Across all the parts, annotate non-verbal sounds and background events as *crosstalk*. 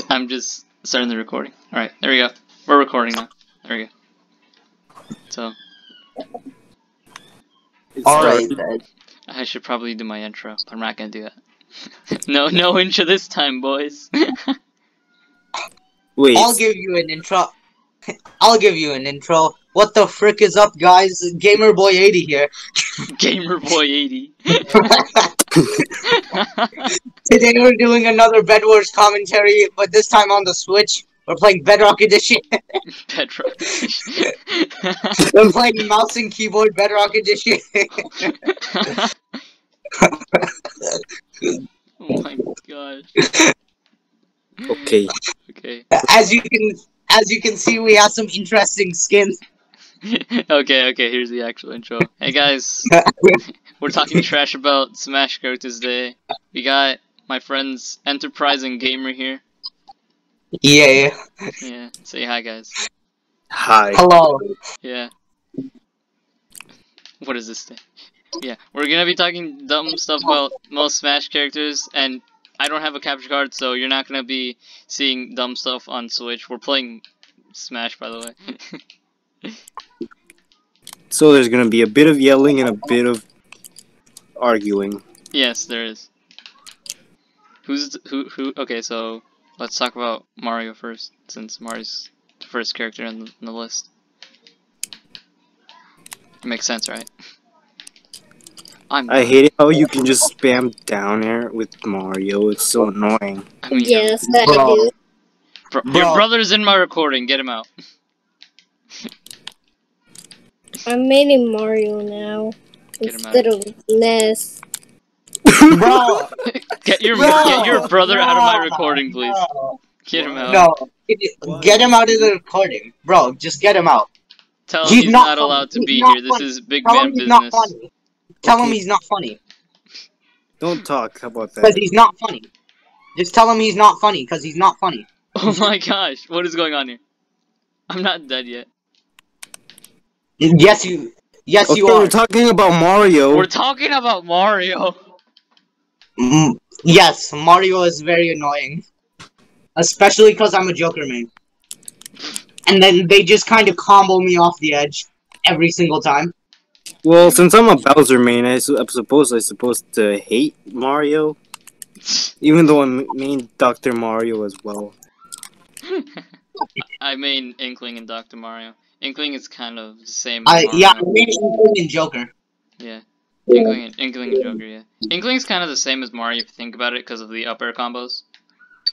*laughs* I'm just starting the recording. Alright, there we go. We're recording now. There we go. So, Alright. I should probably do my intro, but I'm not gonna do that. *laughs* no, no intro this time, boys. *laughs* Wait, I'll give you an intro. I'll give you an intro. What the frick is up, guys? Gamer Boy 80 here. Gamer Boy 80. Today we're doing another Bed Wars commentary, but this time on the Switch. We're playing Bedrock Edition. *laughs* Bedrock. we're playing mouse and keyboard Bedrock Edition. oh my gosh. okay. Okay. as you can, as you can see, we have some interesting skins. *laughs* okay, okay, here's the actual intro. Hey guys, *laughs* we're talking trash about Smash characters today. We got my friends Enterprise and Gamer here. Yeah. Yeah, say hi guys. Hi. Hello. Yeah. What is this thing? Yeah, we're gonna be talking dumb stuff about most Smash characters, and I don't have a capture card, so you're not gonna be seeing dumb stuff on Switch. We're playing Smash, by the way. *laughs* So there's gonna be a bit of yelling and a bit of arguing. yes, there is. Who's who? Who? Okay, so let's talk about Mario first, since Mario's the first character on the, on the list. Makes sense, right? *laughs* I'm. I hate it how you can just spam down air with Mario. It's so annoying. I mean, Yes, that I Bro. do. Bro, your brother's in my recording. Get him out. *laughs* I'm making Mario now Get instead of Ness. Bro. *laughs* Get your Bro, get your brother out of my recording, please. bro. Get him out. No, get- get him out of the recording, bro. Just get him out. Tell him He's he's, not not, funny. allowed to be not here. This is big Tell man him he's not business. funny. Tell him he's not funny Don't talk. About that? because he's not funny. Just tell him he's not funny because he's not funny. *laughs* Oh my gosh, what is going on here? I'm not dead yet. Yes, you. Yes, Okay, you we're talking about Mario. We're talking about Mario. Mm, yes, Mario is very annoying, especially because I'm a Joker man. And then they just kind of combo me off the edge every single time. Well, since I'm a Bowser main, I su- I'm supposed I'm supposed to hate Mario, even though I'm main Dr. Mario as well. *laughs* I mean Inkling and Dr. Mario. Inkling is kind of the same. as I Mario. yeah, I made Inkling and Joker. Yeah. Inkling and, Inkling and Joker, yeah. Inkling's kind of the same as Mario if you think about it because of the up air combos.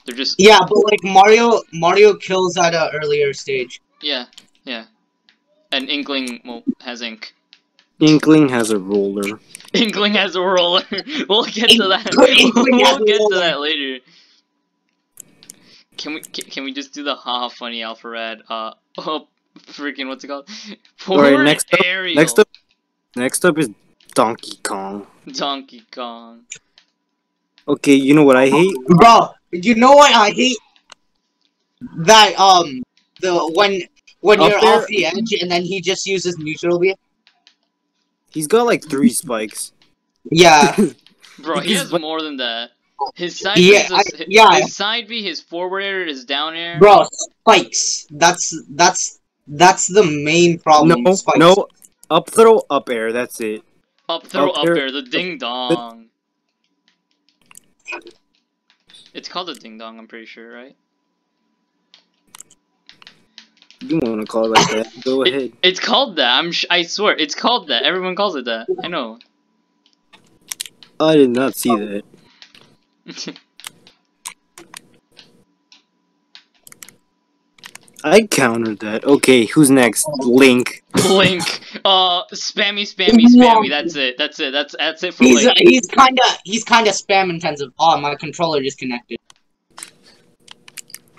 They're just Yeah, but like Mario, Mario kills at an earlier stage. yeah, yeah. And Inkling well has ink. Inkling has a roller. *laughs* Inkling has a roller. *laughs* we'll get to that. *laughs* We'll get to that later. Can we can, can we just do the haha funny alpha red? Uh oh freaking what's it called? *laughs* Alright, Poor next up- Next up, next up is Donkey Kong. Donkey Kong. Okay, you know what I hate? Bro, you know what I hate? That um, the when when Up you're there- off the edge and then he just uses neutral beam. He's got like three spikes. Yeah, *laughs* Bro, he has more than that. His side Yeah, B is I- his, yeah. his side B, his forward air, his down air. bro, spikes. That's that's that's the main problem. No, spikes. no, up throw, up air. That's it. Up throw Up up air- air, the ding dong. It's called a ding dong, I'm pretty sure, right? You want to call it like that? Go ahead. It, it's called that. I'm. Sh- I swear, it's called that. Everyone calls it that. I know. I did not see oh. that. *laughs* I countered that. Okay, who's next? Link. Link. *laughs* Uh, spammy, spammy, spammy. That's it. That's it. That's that's it for He's Link. he's kind of he's kind of spam intensive. Oh, my controller disconnected.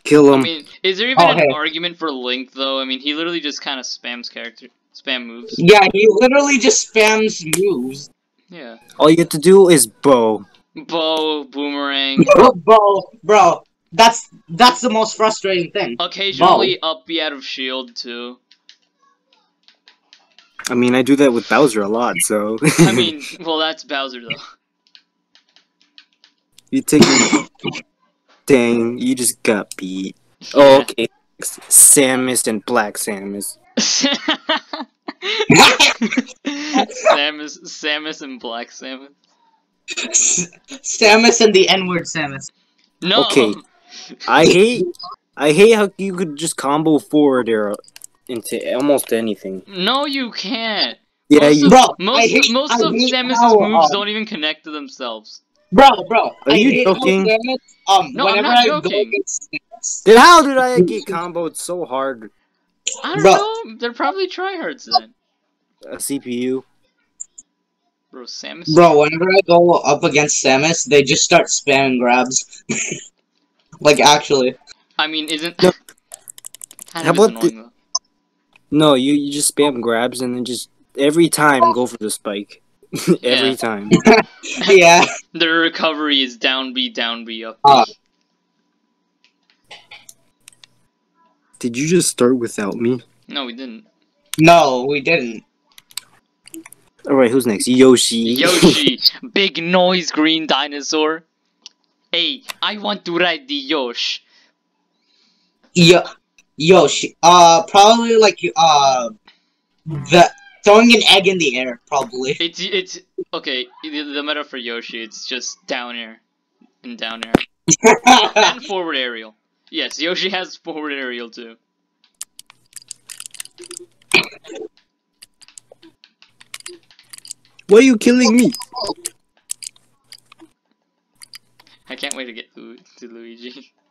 Kill him. I him. mean, is there even Oh, an hey. argument for Link though? I mean, he literally just kind of spams character, spam moves. Yeah, he literally just spams moves. Yeah. All you have to do is bow. Bow, boomerang. bro, bro, that's that's the most frustrating thing. Occasionally up be out of shield too. I mean, I do that with Bowser a lot, so. I *laughs* mean, well, that's Bowser though. you take. Dang, you just got beat. Oh, okay. Samus and Black Samus. *laughs* Samus, Samus and Black Samus. Samus and the N-word Samus. No. Okay. Um, I hate, I hate how you could just combo forward arrow into almost anything. No, you can't. Yeah, most you. of, Bro, most, hate- most I of hate Samus's how, moves um, don't even connect to themselves. Bro, bro. Are I you joking? Samus, um, No, I'm not I joking. against Then how did I get *laughs* comboed so hard? I don't Bro. know. They're probably tryhards then. A CPU. Bro, Samus. Bro, whenever I go up against Samus, they just start spamming grabs. *laughs* like, actually. I mean, isn't. No. *laughs* Kind How of about the- annoying, though. No, you, you just spam grabs and then just every time go for the spike. *laughs* every time. *laughs* yeah. Their recovery is down B, down B, up B. Uh, Did you just start without me? no, we didn't. No, we didn't. Alright, who's next? Yoshi. Yoshi, big noise green dinosaur. Hey, I want to ride the Yosh. Yo, Yoshi. Uh, probably like, uh, the, throwing an egg in the air, probably. It's it's okay. The, the meta for Yoshi, it's just down air and down air *laughs* and forward aerial. Yes, Yoshi has forward aerial too. Why are you killing me? *laughs* I can't wait to get Lu- to Luigi. *laughs*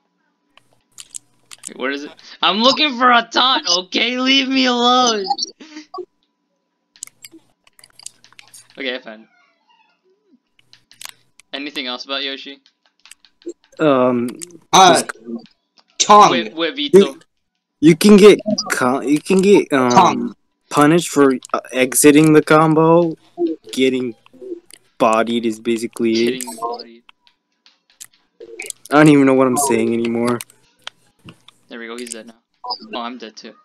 Wait, where is it? I'm looking for a taunt. Okay, leave me alone. *laughs* okay, I found. it. Anything else about Yoshi? Um, uh, tongue. Wait, wait, Vito. you can get con- you can get um Tongue. punished for uh, exiting the combo. Getting bodied is basically it. Bodied. I don't even know what I'm saying anymore. There we go. He's dead now. Oh, I'm dead too. *laughs*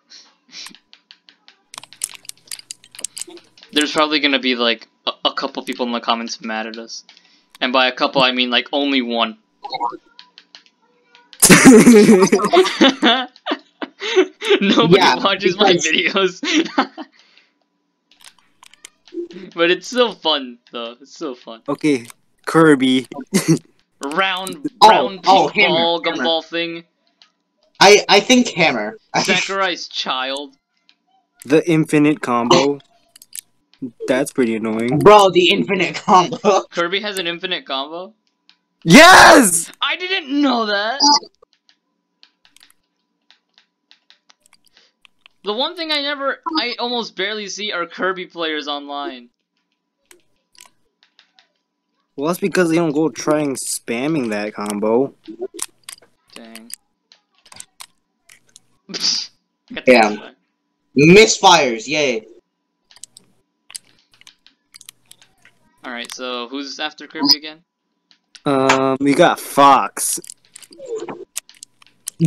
There's probably gonna be like a, a couple people in the comments mad at us, and by a couple I mean like only one. *laughs* Nobody Yeah, watches my videos. *laughs* but it's still fun though. It's still fun. okay, Kirby. Round Oh, round oh, pink ball hammer. gumball thing. I, I think hammer. Sakurai's *laughs* child. The infinite combo. That's pretty annoying. Bro, the infinite combo. *laughs* Kirby has an infinite combo. Yes! I didn't know that. The one thing I never, I almost barely see are Kirby players online. Well, that's because they don't go trying spamming that combo. Dang. *laughs* Got Damn. that. Misfires, yay. Alright, so who's after Kirby again? Um, we got Fox.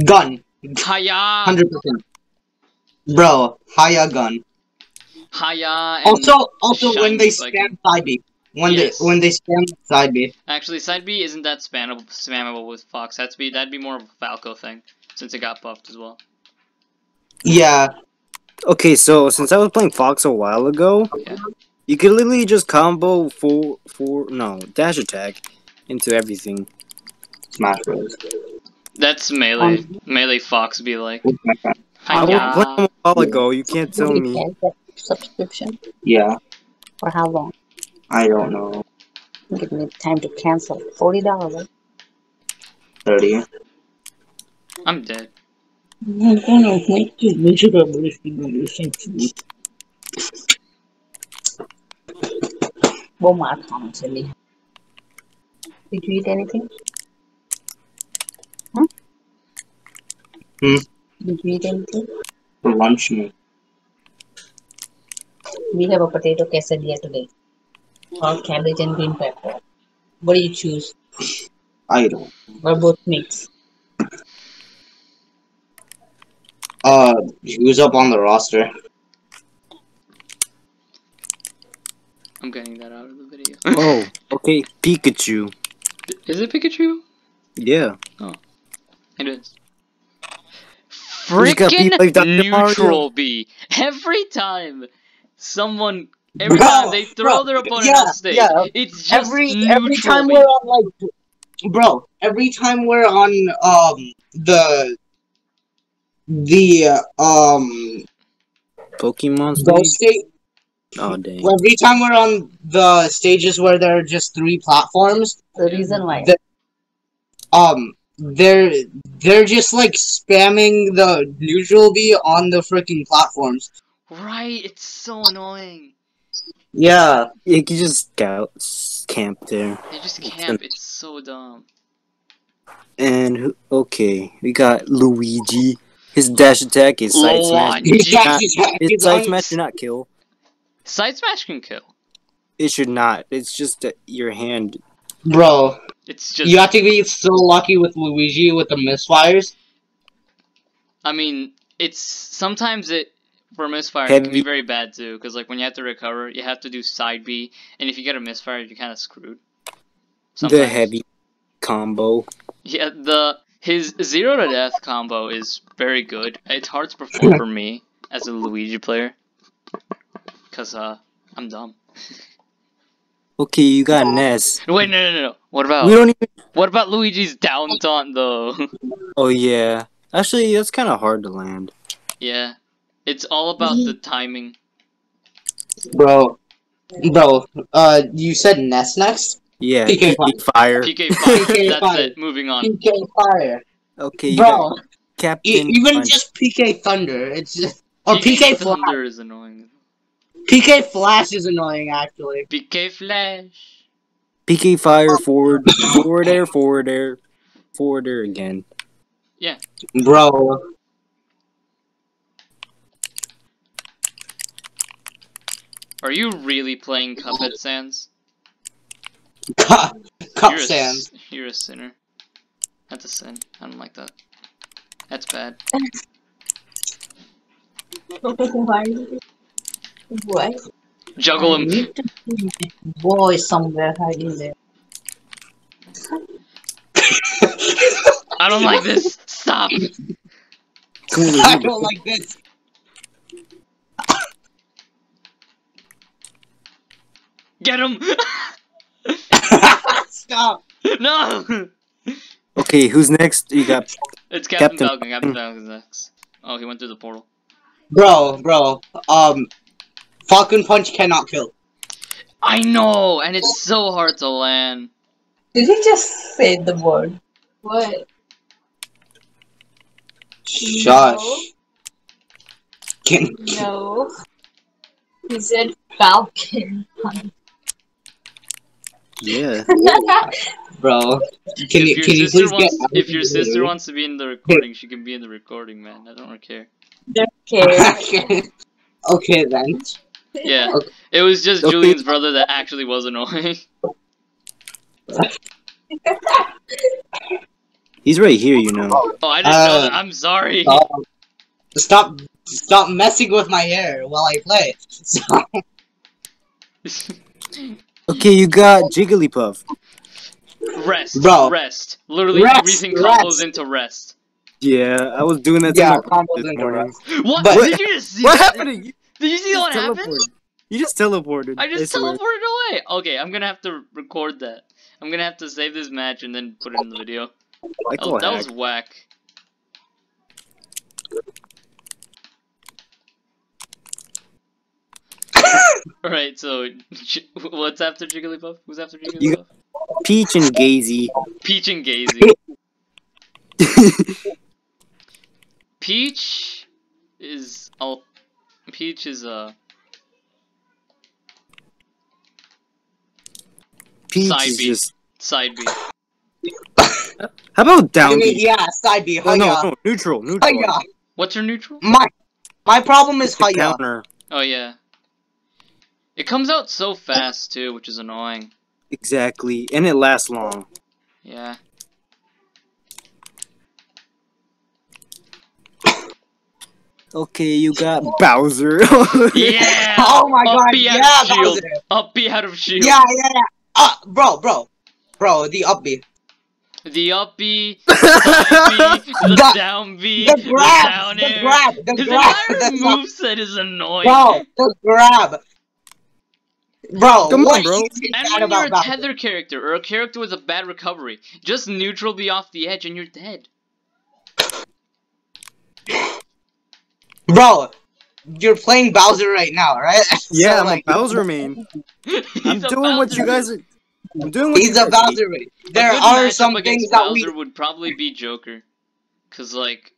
Gun. Haya! 100%. Bro, Haya gun. Haya and... Also, also when shiny they spike. spam side B. When Yes. they when they spam side B. Actually, side B isn't that spammable, spammable with Fox. That'd be, that'd be more of a Falco thing, since it got buffed as well. Yeah. Okay, so since I was playing Fox a while ago, Yeah. you could literally just combo for for no dash attack into everything. Smash Bros. That's melee. Um, melee Fox be like. With my friend. I was playing a while ago. You can't tell me. Subscription Yeah. for how long? I don't know. Give me time to cancel. Forty dollars. Thirty. I'm dead. I don't know. We should make some new One more comment to me. Did you eat anything? Huh? Hmm? Did you eat anything? For lunch, no. We have a potato quesadilla today. Or cabbage and green pepper. What do you choose? I don't. Or both mix? Uh, who's up on the roster? I'm getting that out of the video. *laughs* Oh, okay, Pikachu. Is it Pikachu? Yeah. Oh, It is. Who's got beef Freaking like Dr. Mario? neutral B. Every time someone, every Bro, time they throw bro, their opponent yeah, on stage, yeah. it's just every neutral every time we're on like bro every time we're on um the the uh, um Pokemon ghost stage? state Oh dang. every time we're on the stages where there are just three platforms The reason why. The- um they're they're just like spamming the neutral B on the freaking platforms Right, it's so annoying. Yeah You can just scout camp there. They just camp. It's so dumb. And who- okay, we got Luigi. His dash attack is side smash. Luigi. It should not- His side smash should not kill. Side smash can kill. It should not. It's just that your hand. bro It's just. you have to be so lucky with Luigi with the misfires I mean, it's sometimes it for misfire it can be very bad too. Because like when you have to recover, you have to do side B, and if you get a misfire, you're kind of screwed. The heavy combo. Yeah, the his zero to death combo is very good. It's hard to perform for me as a Luigi player, cause uh I'm dumb. Okay, you got Ness. Wait, no, no, no, no. What about We don't even. what about Luigi's down taunt though? Oh yeah. Actually, that's kind of hard to land. yeah, it's all about the timing. bro bro uh you said Ness next Yeah. PK PK fire. PK fire. PK That's fire. it. Moving on. PK Fire Okay, you bro got E- Captain. even Punch. just PK Thunder, it's just or PK, Flash. Thunder is annoying. PK Flash is annoying actually. PK Flash. PK fire forward, forward air, forward air, forward air again. Yeah. Bro, Are you really playing Cuphead Sans? cup, cup you're a, sands. s- You're a sinner. That's a sin. I don't like that. That's bad. What? Juggle him. need to see that boy somewhere hiding there. I don't like this. Stop. *laughs* I don't like this. Get him. *laughs* Stop. no. Okay, who's next? You got It's Captain, Captain- Falcon. Captain Falcon's next. Oh, he went through the portal. Bro, bro. Um, Falcon Punch cannot kill. I know, and it's so hard to land. Did he just say the word? What? Shush. Can, No. He said Falcon. Yeah. *laughs* bro. Can you if your can you sister please get? wants, if your sister wants to be in the recording, she can be in the recording, man. I don't care. *laughs* Okay. okay then. Yeah, Okay. it was just Okay. Julian's brother that actually was annoying. *laughs* He's right here, you know. Oh, I didn't know Uh, that. I'm sorry. Um, stop stop messing with my hair while I play. Stop. Okay, you got Jigglypuff. rest, Bro. rest. Literally Rest, everything rest. combos into rest. Yeah, I was doing that to Yeah, my brother combos this into morning. What? But- did you just see What that? happened? You Did you see just what happened? You just teleported. I just swear. teleported away. Okay, I'm gonna have to record that. I'm gonna have to save this match and then put it in the video. I oh, That call that hack. was whack. *laughs* Alright, so what's after Jigglypuff? Who's after You- Jigglypuff? Peach and Daisy. Peach and Daisy. Peach is oh, Peach is uh Peach Side is B. just. side B. *laughs* How about I down mean, B? yeah, side B. Oh, no, no, neutral, neutral. Hiya. What's her neutral? My my problem is Hiya. counter. Oh yeah. It comes out so fast too, which is annoying. Exactly, and it lasts long. Yeah. Okay, you got Bowser. *laughs* Yeah. Oh my Up god, B out yeah, of shield. Bowser. Up B out of shield. Yeah, yeah, yeah. Uh, bro, bro, bro, the up B. the up B, *laughs* the side B, the The- down B, The the grab, down the air. grab, the His grab, entire the *laughs* moveset is annoying. Bro, the grab. Bro, Come on, bro. And bad when you're about a that? tether character or a character with a bad recovery, just neutral be off the edge and you're dead. Bro, you're playing Bowser right now, right? *laughs* Yeah, So, I'm like, a Bowser main. *laughs* I'm He's a doing what you guys are. I'm doing what He's you a. Bowser main. There are some things that we Bowser would probably be Joker, cause like,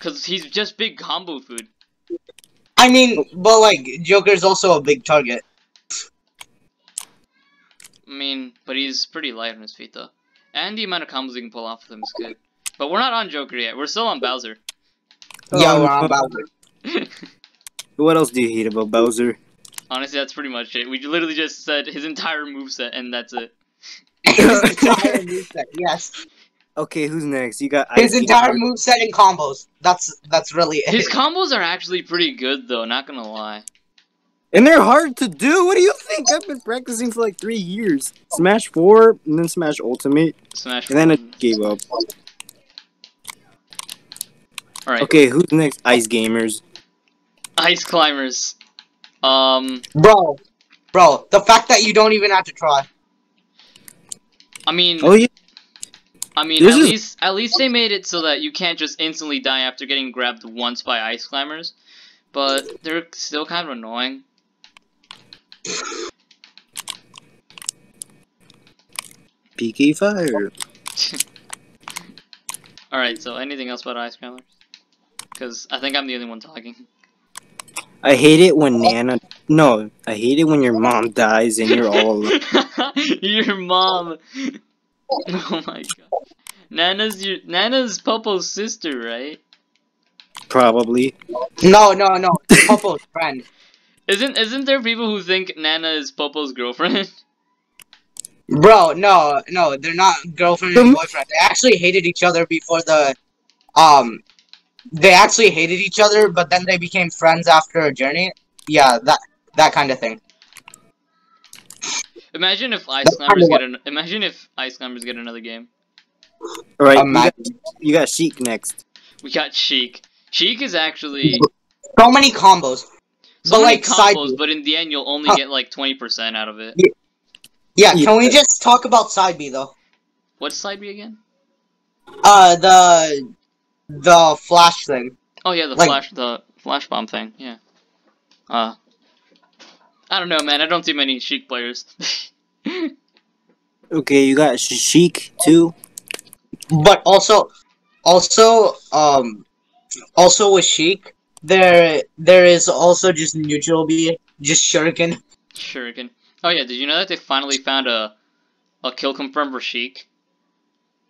cause he's just big combo food. I mean, but like Joker's also a big target. I mean, but he's pretty light on his feet though, and the amount of combos he can pull off with him is good. But we're not on Joker yet. We're still on Bowser. Oh, yeah, Oh, we're on. Bowser. *laughs* What else do you hate about Bowser? Honestly, that's pretty much it. We literally just said his entire moveset, and that's it. *laughs* His *laughs* entire moveset, yes. Okay, who's next? You got His Ice entire Gamer. moveset and combos. That's that's really it. His combos are actually pretty good though. Not gonna lie. And they're hard to do. What do you think? I've been practicing for like three years. Smash 4, and then Smash Ultimate, Smash. and then I gave up. All right. Okay, who's next? Ice Gamers. Ice climbers. Um, Bro, bro, the fact that you don't even have to try. I mean, Oh yeah, I mean, This at is- least at least they made it so that you can't just instantly die after getting grabbed once by ice climbers, but they're still kind of annoying. PK Fire. *laughs* All right, so anything else about ice climbers? Because I think I'm the only one talking. I hate it when Nana. No, I hate it when your mom dies and you're all alone. *laughs* your mom. Oh my god. Nana's your Nana's Popo's sister, right? Probably. No, no, no. Popo's friend. Isn't isn't there people who think Nana is Popo's girlfriend? *laughs* Bro, no, no, they're not girlfriend and boyfriend. They actually hated each other before the, um, they actually hated each other, but then they became friends after a journey. Yeah, that that kind of thing. Imagine if Ice That's Climbers get an Imagine if Ice Climbers get another game. All right, you got, Imagine. you got Sheik next. We got Sheik. Sheik is actually So many combos. So But, like, combos, B. but in the end you'll only Huh. get like twenty percent out of it. Yeah, Yeah. can we just talk about side B though? What's side B again? Uh, the the flash thing. Oh yeah, the Like- flash the flash bomb thing. Yeah. Uh. I don't know, man. I don't see many Sheik players. *laughs* Okay, you got Sheik too. But also, also, um, also with Sheik, there there is also just neutral B, just Shuriken. Shuriken. Oh yeah, did you know that they finally found a a kill confirm for Sheik?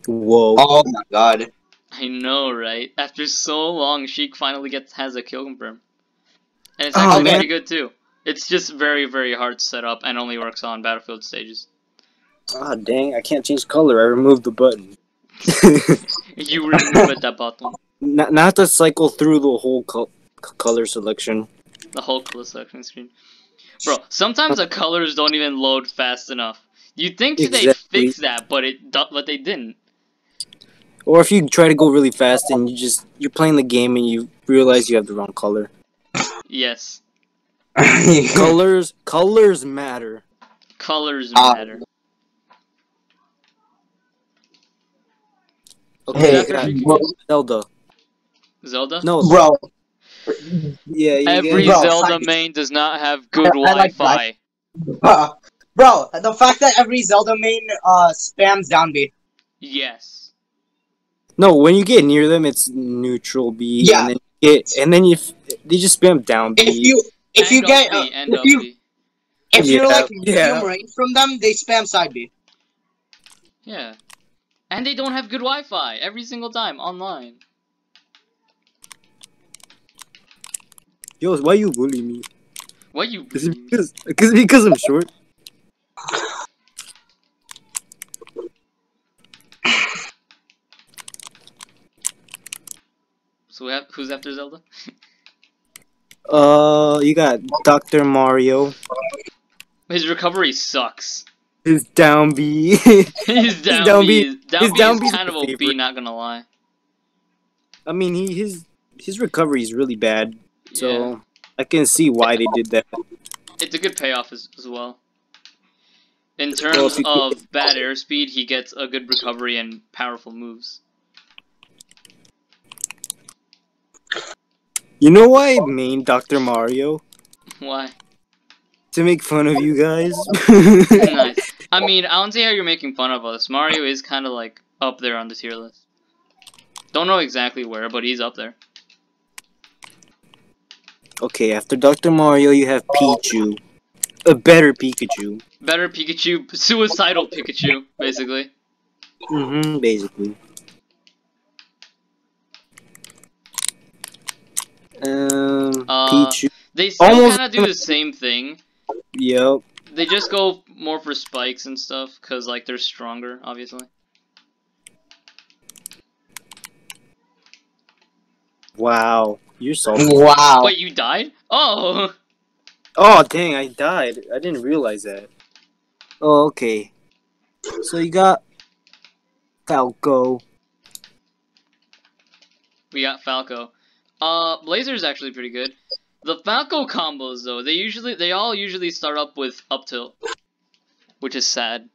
Whoa. Oh my god. I know, right? After so long, Sheik finally gets has a kill confirm, and it's Oh, actually man. pretty good too. It's just very, very hard to set up and only works on battlefield stages. Ah, dang! I can't change color. I removed the button. *laughs* *laughs* You remove at that bottom, not, not to cycle through the whole col- c- color selection. the whole color selection screen. Bro, sometimes the colors don't even load fast enough. You'd think they fix that, but it do- but they didn't. Or if you try to go really fast and you just you're playing the game and you realize you have the wrong color. Yes, *laughs* Colors, colors matter. colors Ah. matter. Okay, Hey, you bro, Zelda. Zelda. No, bro, yeah, Every get, Bro, Zelda side- main does not have good I like Wi-Fi. uh, bro, the fact that every Zelda main uh spams down B. Yes. no. When you get near them, it's neutral B. Yeah. And then you get, and then you f- they just spam down B. If you if you get up uh, end if you B. if you're like yeah. medium range from them, they spam side B. Yeah. And they don't have good Wi-Fi every single time online. Yo, why you bully me? What you? Is it because, because because I'm short? So we have, who's after Zelda? *laughs* Uh, you got Doctor Mario. His recovery sucks. His down B. *laughs* his down, down B, is, down his B down is B is kind of OP, not gonna lie. I mean, he his his recovery is really bad, so Yeah. I can see why they did that. It's a good payoff as, as well. In terms of bad airspeed, he gets a good recovery and powerful moves. You know why I main Dr. Mario? Why? To make fun of you guys. *laughs* nice. *laughs* I mean, I don't see how you're making fun of us. Mario is kind of like up there on the tier list. Don't know exactly where, but he's up there. Okay, after Dr. Mario, you have Pichu. A better Pikachu. Better Pikachu, *laughs* suicidal Pikachu, basically. Mm-hmm, basically. Um, Uh, Pichu. They still Almost- kind of do the same thing. Yep. They just go more for spikes and stuff, cause like they're stronger, obviously. Wow. You're salty. Wow. Wait, you died? Oh, Oh, dang, I died. I didn't realize that. Oh, okay. So you got Falco. we got Falco. Uh, Blaster's actually pretty good. The Falco combos though, they usually they all usually start up with up tilt, which is sad.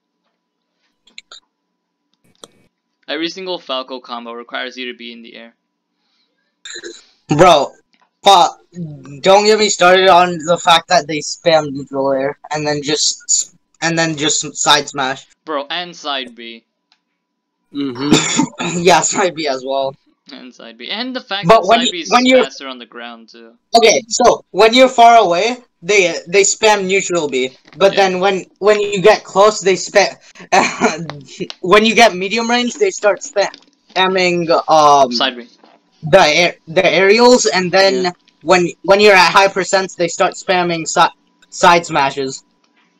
Every single Falco combo requires you to be in the air. Bro, but don't get me started on the fact that they spam neutral air and then just and then just side smash. Bro, and side B. Mm-hmm. *coughs* yeah, side B as well. And side B. And the fact But that when side you- B is when you're- faster on the ground too. Okay, so when you're far away, they they spam neutral B, but Yeah. then when when you get close, they spam. *laughs* when you get medium range, they start spamming um Side B. the air, the aerials, and then Yeah. when when you're at high percents, they start spamming si- side smashes.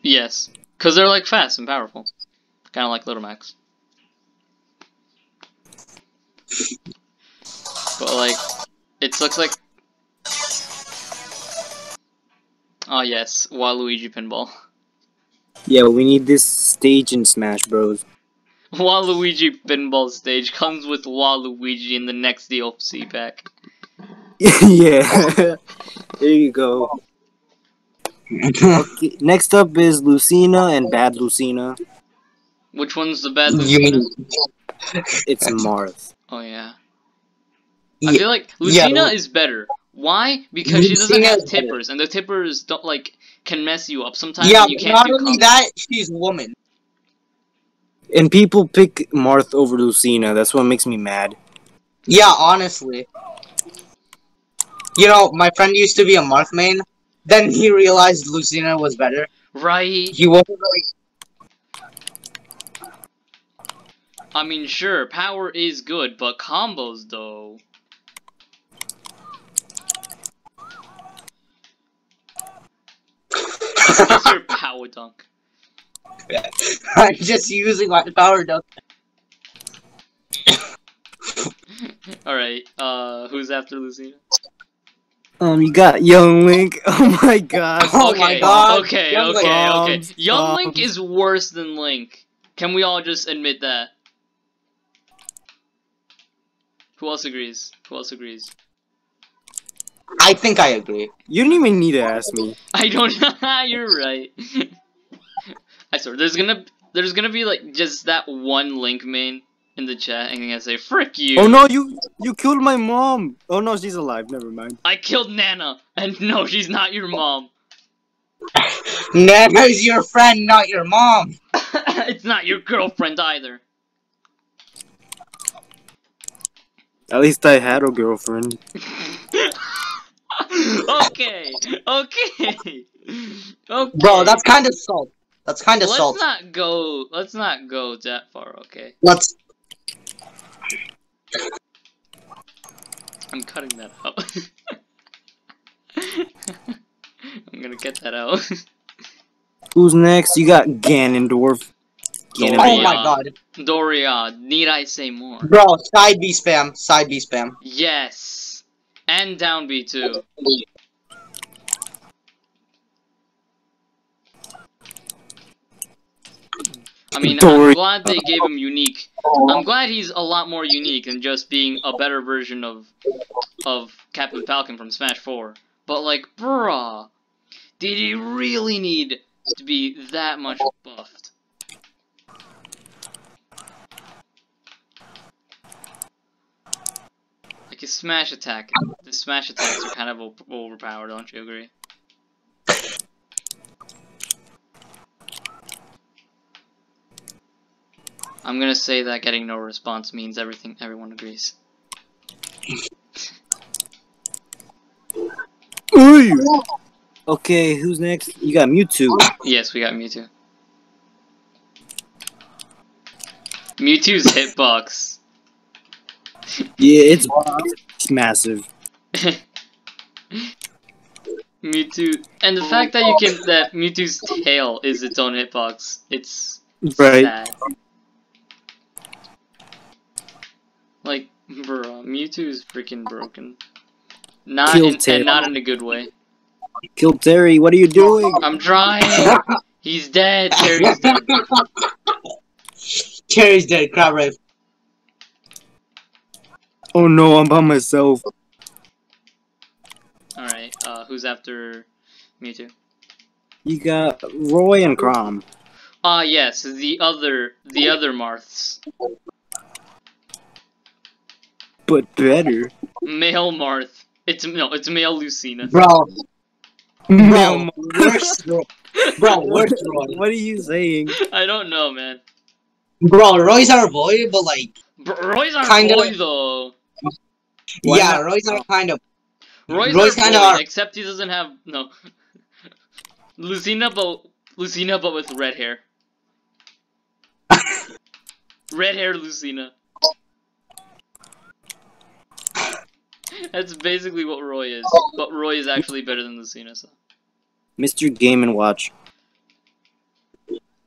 Yes. Because they're like fast and powerful. Kind of like Little Mac. But like, it looks like. Oh yes, Waluigi pinball. Yeah, we need this stage in Smash Bros. Waluigi pinball stage comes with Waluigi in the next DLC pack. *laughs* yeah. there you go. *laughs* Okay, next up is Lucina and Bad Lucina. Which one's the bad Lucina? It's Marth. Oh yeah. I Yeah, feel like Lucina Lu- is better. Why? Because she doesn't have tippers, and the tippers don't like can mess you up sometimes. yeah, and you can't not do only combos. that, she's a woman. And people pick Marth over Lucina. That's what makes me mad. Yeah, honestly. You know, my friend used to be a Marth main. Then he realized Lucina was better. Right. He wasn't really. I mean, sure, power is good, but combos though. *laughs* What's your power dunk? *laughs* I'm just using my power dunk. *laughs* Alright, uh, who's after Lucina? Um, you got Young Link. *laughs* Oh my god. Oh okay, my God, Okay, Young okay, Link. okay. Bombs, Young Link is worse than Link. Can we all just admit that? Who else agrees? Who else agrees? I think I agree. You don't even need to ask me. I don't. You're right. I swear, there's gonna there's gonna be like just that one link main in the chat, and gonna say "frick you." Oh no, you you killed my mom. Oh no, she's alive. Never mind. I killed Nana, and *laughs* no, she's not your mom. *laughs* Nana's your friend, not your mom. *laughs* it's not your girlfriend either. At least I had a girlfriend. okay, okay, okay. Bro, that's kind of salt. That's kind of Let's not go. Let's not go that far. Okay, Let's. I'm cutting that out. *laughs* I'm gonna get that out. Who's next? You got Ganondorf. Oh Doria. my god. Doria, need I say more? Bro, side B spam. Side B spam. Yes, and down B too. I *laughs* mean, I'm glad they gave him unique. I'm glad he's a lot more unique than just being a better version of of Captain Falcon from Smash 4. But like, bruh, did he really need to be that much buffed? Like his smash attack, the smash attacks are kind of overpowered, don't you agree? I'm gonna say that getting no response means everything everyone agrees. Ooh. Okay, who's next? You got Mewtwo. Yes, we got Mewtwo. Mewtwo's hitbox. Yeah, it's, it's massive. *laughs* Mewtwo, and the fact that you can that Mewtwo's tail is its own hitbox, it's Right. sad. Like, bro, Mewtwo is freaking *laughs* broken. Not Kill in, tail. and not in a good way. Kill Terry, what are you doing? I'm trying. *laughs* He's dead. Terry's dead. *laughs* Terry's dead, crab rave. Oh no, I'm by myself. All right. Uh, who's after Mewtwo? You got Roy and Chrom. Ah, yes, the other, the other Marths. But better. Male Marth. It's no, it's male Lucina. Bro, No, bro, worst Roy. Bro, *laughs* worst Roy. What are you saying? I don't know, man. Bro, Roy's our boy, but like, Bro, Roy's our Kinda- boy though. Why yeah, not? Roy's our kind of. Roy's, Roy's kinda except he doesn't have no. *laughs* Lucina, but Lucina, but with red hair. *laughs* red hair, Lucina. *laughs* That's basically what Roy is, but Roy is actually better than Lucina. So. Mr. Game and Watch.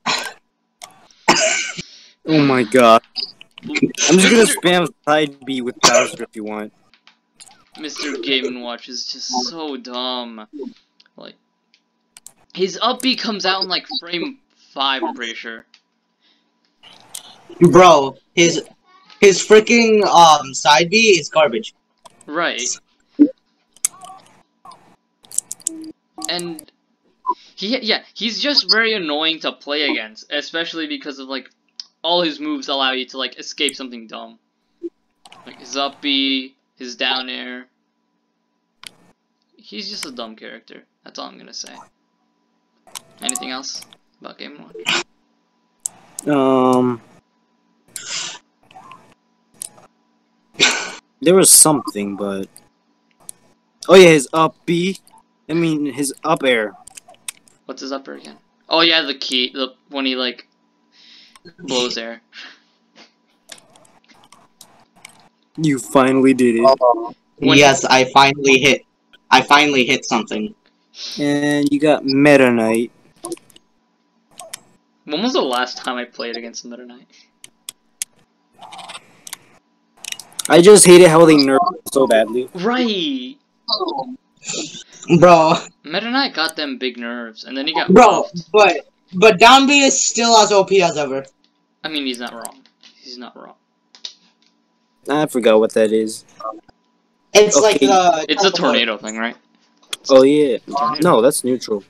*laughs* Oh my god. I'm just gonna spam side B with Bowser if you want. Mr. Game and Watch is just so dumb. Like, his up B comes out in like frame five. I'm pretty sure. Bro, his his freaking um side B is garbage. Right. And he yeah, he's just very annoying to play against, especially because of like all his moves allow you to like escape something dumb. Like his up B, his down air. He's just a dumb character. That's all I'm gonna say. Anything else about Game Watch? Um. There was something, but. Oh yeah, his up B. I mean, his up air. What's his upper again? Oh yeah, the key. The when he like blows air. You finally did it. When- yes, I finally hit. I finally hit something. And you got Meta Knight. When was the last time I played against Meta Knight? I just hated how they nerfed so badly. Right. Bro, Meta Knight got them big nerfs, and then he got bro, buffed. but but down B is still as OP as ever. I mean, he's not wrong. He's not wrong. I forgot what that is. It's like the It's a tornado thing, right? Oh yeah. No, that's neutral.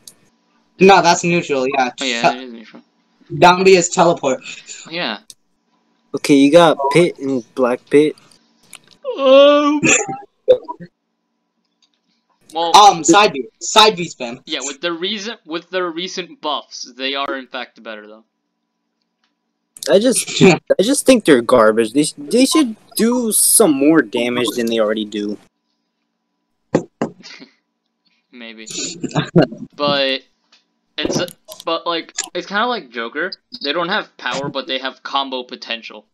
No, that's neutral. Yeah, Oh yeah, it is neutral. down B is teleport. Yeah. Okay, you got Pit and Black Pit. Oh. Well, Um, side B, side B spam. yeah. With the recent with their recent buffs, they are in fact better though. I just, I just think they're garbage. They, sh- they should do some more damage than they already do. *laughs* Maybe. but it's but like it's kind of like Joker. They don't have power, but they have combo potential.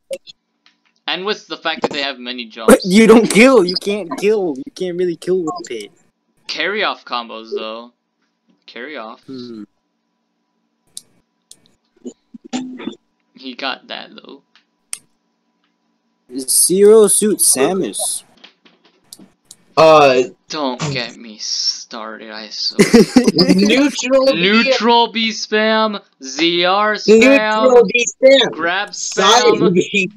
And with the fact that they have many But you don't kill. You can't kill. You can't really kill with Pit. carry off combos though. Carry off. Hmm. He got that though. Zero Suit Samus. Uh, Don't get me started, I so *laughs* neutral. Neutral B spam, ZR spam, Neutral B spam. grab Side spam. B.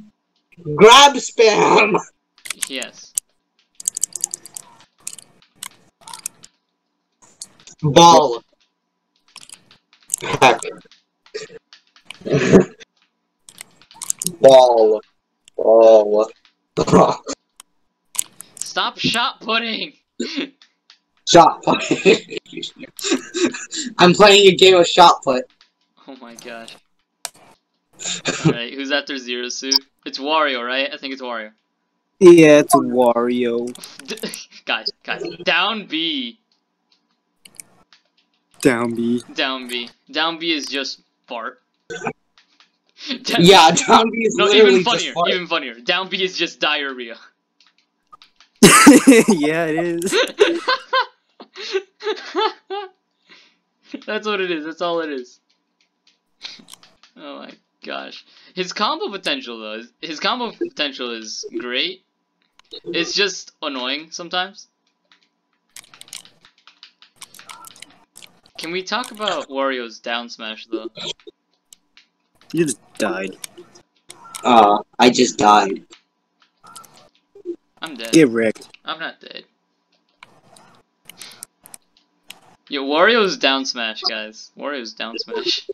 Grab spam. Yes. Ball. Heck. Ball. Ball. Stop shot putting. shot put. I'm playing a game of shot put. Oh my gosh. Alright, who's after Zero Suit? It's Wario, right? I think it's Wario. yeah, it's Wario. *laughs* guys, guys. Down B. Down B. Down B. Down B is just fart. Down- *laughs* Yeah, down B is No, literally even just funnier. fart. Even funnier. Down B is just diarrhea. *laughs* yeah, it is. That's what it is. That's all it is. Oh my gosh. His combo potential though, is- his combo potential is great. It's just annoying sometimes. Can we talk about Wario's down smash though? You just died. Uh, I just died. I'm dead. Get wrecked. I'm not dead. Yo, Wario's down smash, guys. Wario's down smash.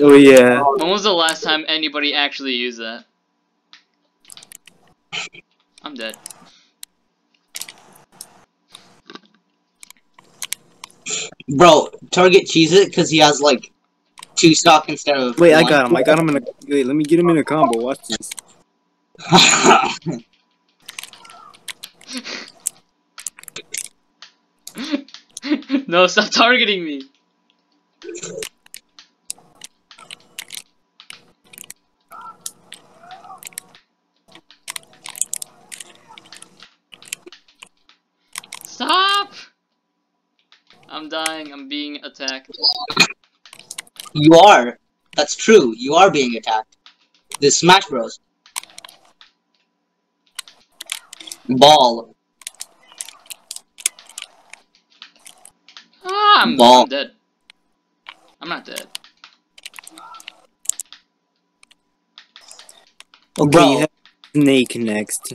Oh yeah. When was the last time anybody actually used that? I'm dead. Bro, target cheese it because he has like two stock instead of. Wait, I got him. I got him in a. Wait, let me get him in a combo. Watch this. *laughs* no, stop targeting me. Stop! I'm dying. I'm being attacked. you are. That's true. You are being attacked. This Smash Bros. Ball. Ah, I'm, Ball. I'm dead. I'm not dead. Okay, Bro. you have Snake next.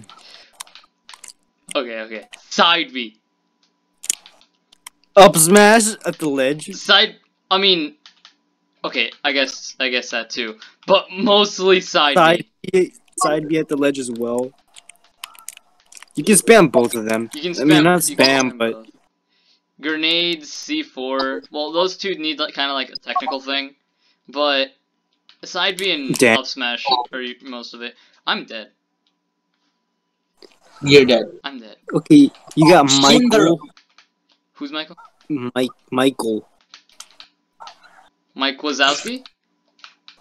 Okay, okay. Side B. Up smash at the ledge. Side. I mean. Okay, I guess I guess that too, but mostly side, Side B. B, side B at the ledge as well. You can spam both of them. You can spam. I mean, not you can spam, but both. grenades, C4. Well, those two need like kind of like a technical thing, but side B and Damn. up smash are most of it. I'm dead. You're dead. I'm dead. okay, you got oh, Shinder. Michael. Who's Michael? Mm-hmm. Mike, Michael, Mike Wazowski?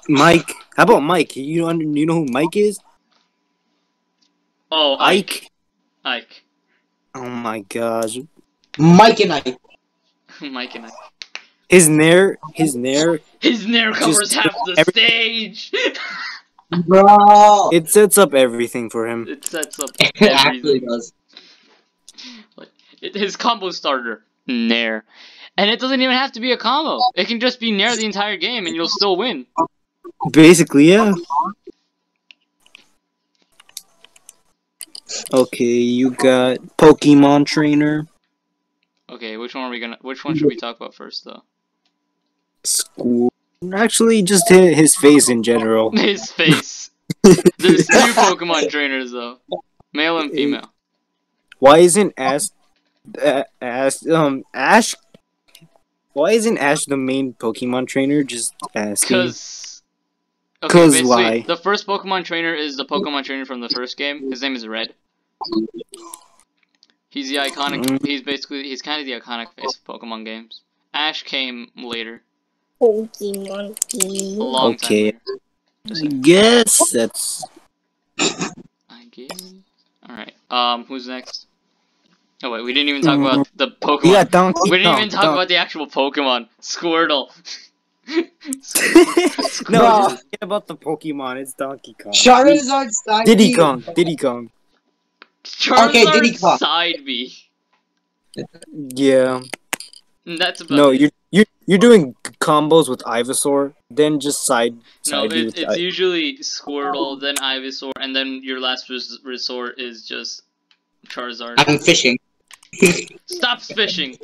Mike. How about Mike? You know, you know who Mike is? Oh, Ike. Ike. Ike. Oh my gosh, Mike and I. *laughs* Mike and Ike. his nair, his nair. His nair covers Just- half the every- stage. Bro. It sets up everything for him. it sets up *laughs* It actually everything. does. It, his combo starter, Nair. And it doesn't even have to be a combo. It can just be Nair the entire game and you'll still win. Basically, yeah. Okay, you got Pokemon Trainer, Okay, which one are we gonna which one should we talk about first though? School. Actually, just hi- his face in general. *laughs* His face. *laughs* There's two Pokemon trainers though. Male and female. Why isn't Ash, uh, Ash, um, Ash? Why isn't Ash the main Pokemon trainer? Just asking. Cause Okay, 'Cause basically, why? the first Pokemon trainer is the Pokemon trainer from the first game. His name is Red. He's the iconic. Mm. He's basically he's kind of the iconic face of Pokemon games. Ash came later, Pokemon a long Okay. time later. I guess that's I guess. All right. Um, who's next? Oh wait, we didn't even talk Mm. about the Pokemon. yeah. Donkey we didn't even Kong, talk Don- about the actual Pokemon. Squirtle. *laughs* no, Bro. just forget about the Pokemon. It's Donkey Kong. Charizard side Diddy Kong. Diddy Kong. Charizard Okay, Diddy Kong. side B. Yeah. That's about No, you you you're doing combos with Ivysaur, then just side side B it, with it's I- usually Squirtle, then Ivysaur, and then your last res- resort is just Charizard. I'm fishing. Stop fishing!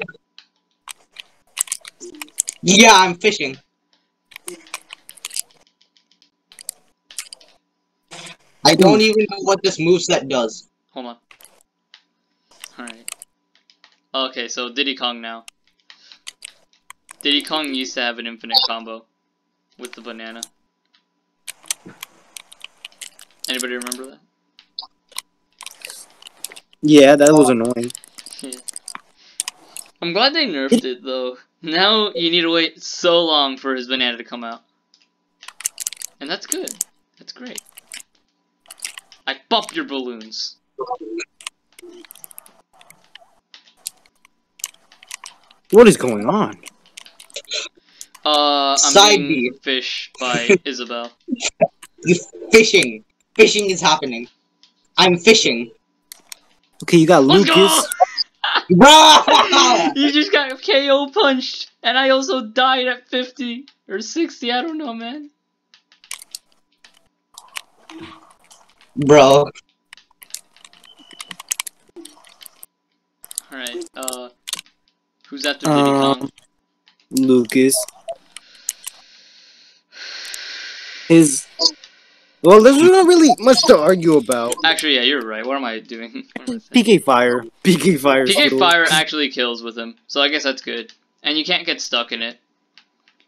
Yeah, I'm fishing. I don't even know what this moveset does. Hold on. Alright. Okay, so Diddy Kong now. Diddy Kong used to have an infinite combo with the banana. Anybody remember that? Yeah, that was annoying. Yeah. I'm glad they nerfed it though. Now you need to wait so long for his banana to come out. And that's good. That's great. I bump your balloons. What is going on? Uh, I'm Side being B. fish by *laughs* Isabelle. You fishing. Fishing is happening. I'm fishing. Okay, you got Let's go! Lucas. *laughs* You just got KO punched, and I also died at 50 or 60. I don't know, man. Bro. All right. Uh, who's after Diddy Um, Kong? Lucas. His. Well, there's not really much to argue about. Actually, yeah, you're right. What am I doing? *laughs* Am I? PK Fire. PK Fire. PK still- Fire actually kills with him, so I guess that's good. And you can't get stuck in it.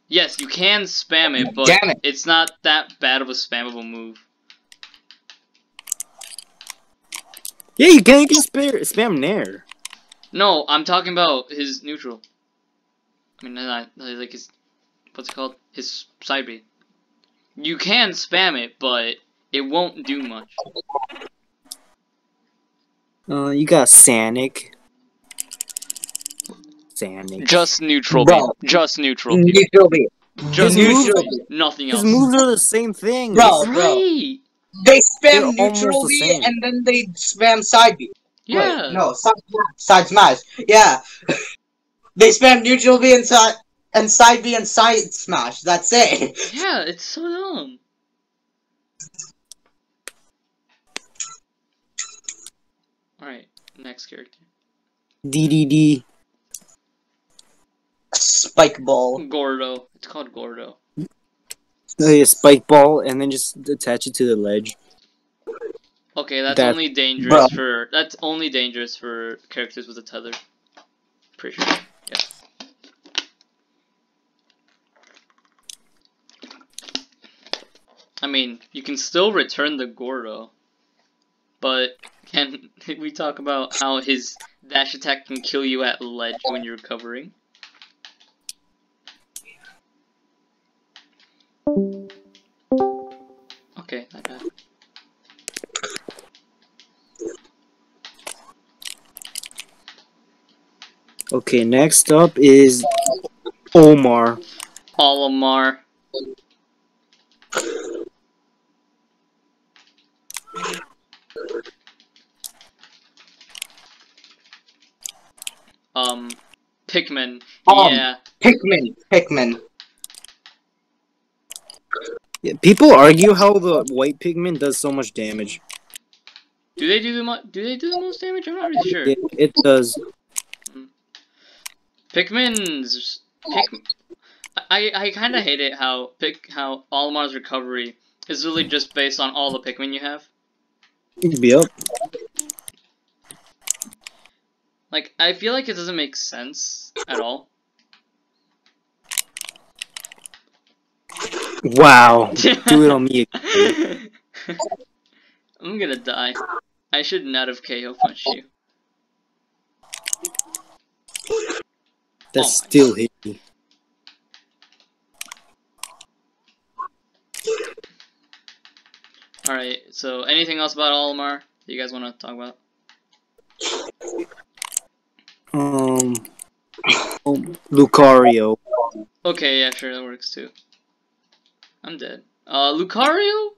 Yes, you can spam it, but it. it's not that bad of a spammable move. Yeah, you can. You can spam, spam Nair. No, I'm talking about his neutral. I mean, not like his what's it called? His side B. You can spam it, but it won't do much. Uh, you got Sanic. Sanic. Just neutral Bro. B. Just neutral B. Neutral B. Just His neutral moves- B. Nothing His else. moves are the same thing. Bro. Right. They They're spam almost neutral the and then they spam side B. Yeah. Wait, no, side, side smash. Yeah. *laughs* they spam neutral B and side and side B and side smash. That's it. *laughs* Yeah, it's so dumb. Alright, next character. DDD. Spike ball. Gordo. It's called Gordo. Uh, yeah, spike ball, and then just attach it to the ledge. Okay, that's That- only dangerous Bro. for that's only dangerous for characters with a tether. Pretty sure. I mean, you can still return the Gordo, but can *laughs* we talk about how his dash attack can kill you at ledge when you're recovering? Okay, I got it. Okay, next up is Omar. Olimar. Um, Pikmin. Um. yeah. Pikmin. Pikmin. Yeah, people argue how the white Pikmin does so much damage. Do they do the mo- do they do the most damage? I'm not really sure. It, it does. Pikmin's Pik- I I kind of hate it how pick how Olimar's recovery is really just based on all the Pikmin you have. Yep. Like I feel like it doesn't make sense at all. Wow. *laughs* Do it on me again. *laughs* I'm gonna die. I should not have KO punched you. That Oh still hit me. Alright, so anything else about Olimar that you guys want to talk about? Um. oh, Lucario. Okay, yeah, sure, that works too. I'm dead. Uh, Lucario?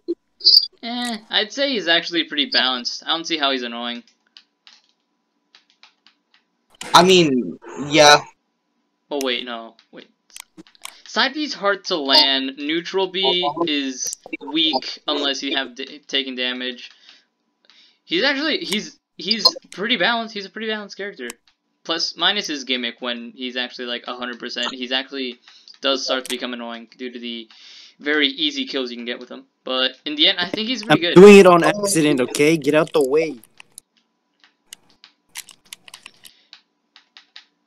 Eh, I'd say he's actually pretty balanced. I don't see how he's annoying. I mean, yeah. Oh wait, no, wait. Side B's hard to land. Neutral B is weak unless you have d- taken damage. He's actually he's he's pretty balanced. He's a pretty balanced character. Plus minus his gimmick when he's actually like hundred percent. He's actually does start to become annoying due to the very easy kills you can get with him. But in the end, I think he's pretty I'm pretty good. doing it on accident, okay? Get out the way.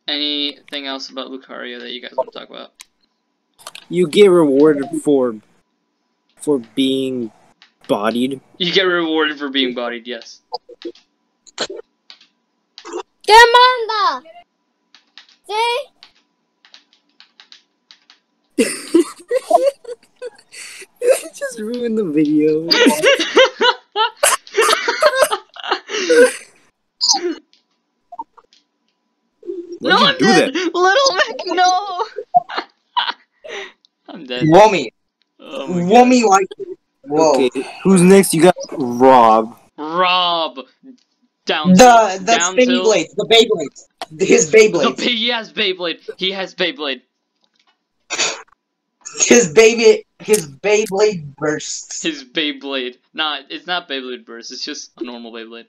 Anything else about Lucario that you guys want to talk about? You get rewarded for for being bodied. You get rewarded for being bodied. Yes. Demanda! See? *laughs* Just ruined the video. *laughs* no, Why'd I'm do dead. that? Little Mick, no. *laughs* I'm dead. Wommy. Oh my like Whoa. Okay, who's next? You got Rob. Rob. Down. The the down spinny tilt. blades, the Beyblades. His The, Beyblades. he has Beyblade. He has Beyblade. His baby his Beyblade bursts. His Beyblade. Nah, it's not Beyblade burst. It's just a normal Beyblade.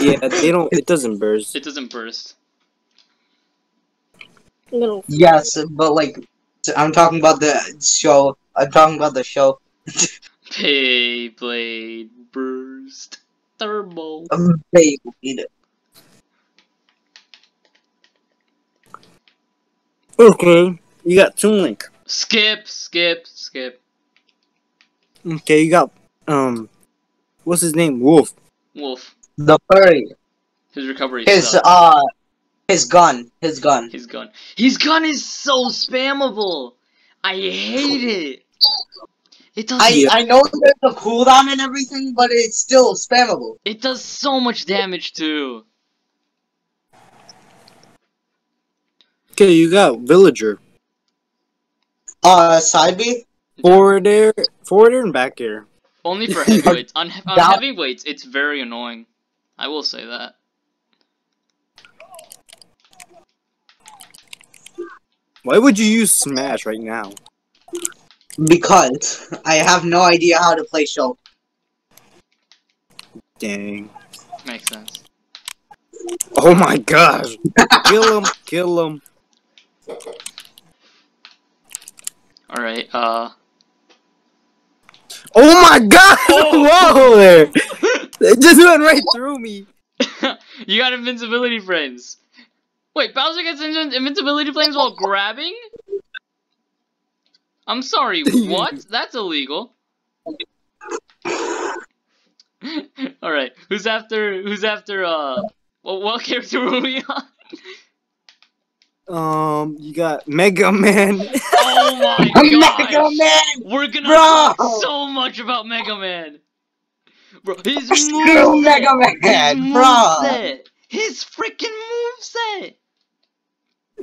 Yeah, they don't. It doesn't burst. It doesn't burst. Little. Yes, but like I'm talking about the show. I'm talking about the show. *laughs* Beyblade burst. Turbo. Beyblade. Okay, you got Toon Link. Skip, skip, skip. Okay, you got um, what's his name? Wolf. Wolf. The furry. His recovery His sucks. uh his gun. His gun. His gun. His gun is so spammable. I hate it. It does. I Yeah. I know there's a cooldown and everything, but it's still spammable. It does so much damage too. Okay, you got Villager. Uh, side B. Forward air, forward air, and back air. Only for *laughs* heavyweights. on he- on Down- heavyweights, it's very annoying. I will say that. Why would you use Smash right now? Because I have no idea how to play show. Dang. Makes sense. Oh my gosh. kill him, kill him. All right. Uh. Oh my god! *laughs* Whoa there! It just went right through me. *laughs* you got invincibility frames. Wait, Bowser gets in- invincibility flames while grabbing? I'm sorry, *laughs* what? That's illegal. *laughs* Alright, who's after, who's after, uh, what, what character *laughs* were we on? Um, you got Mega Man. Oh my Mega! Man. We're gonna Bro! talk so much about Mega Man! Bro, his moveset! Mega Man, his bro. moveset! His freaking moveset!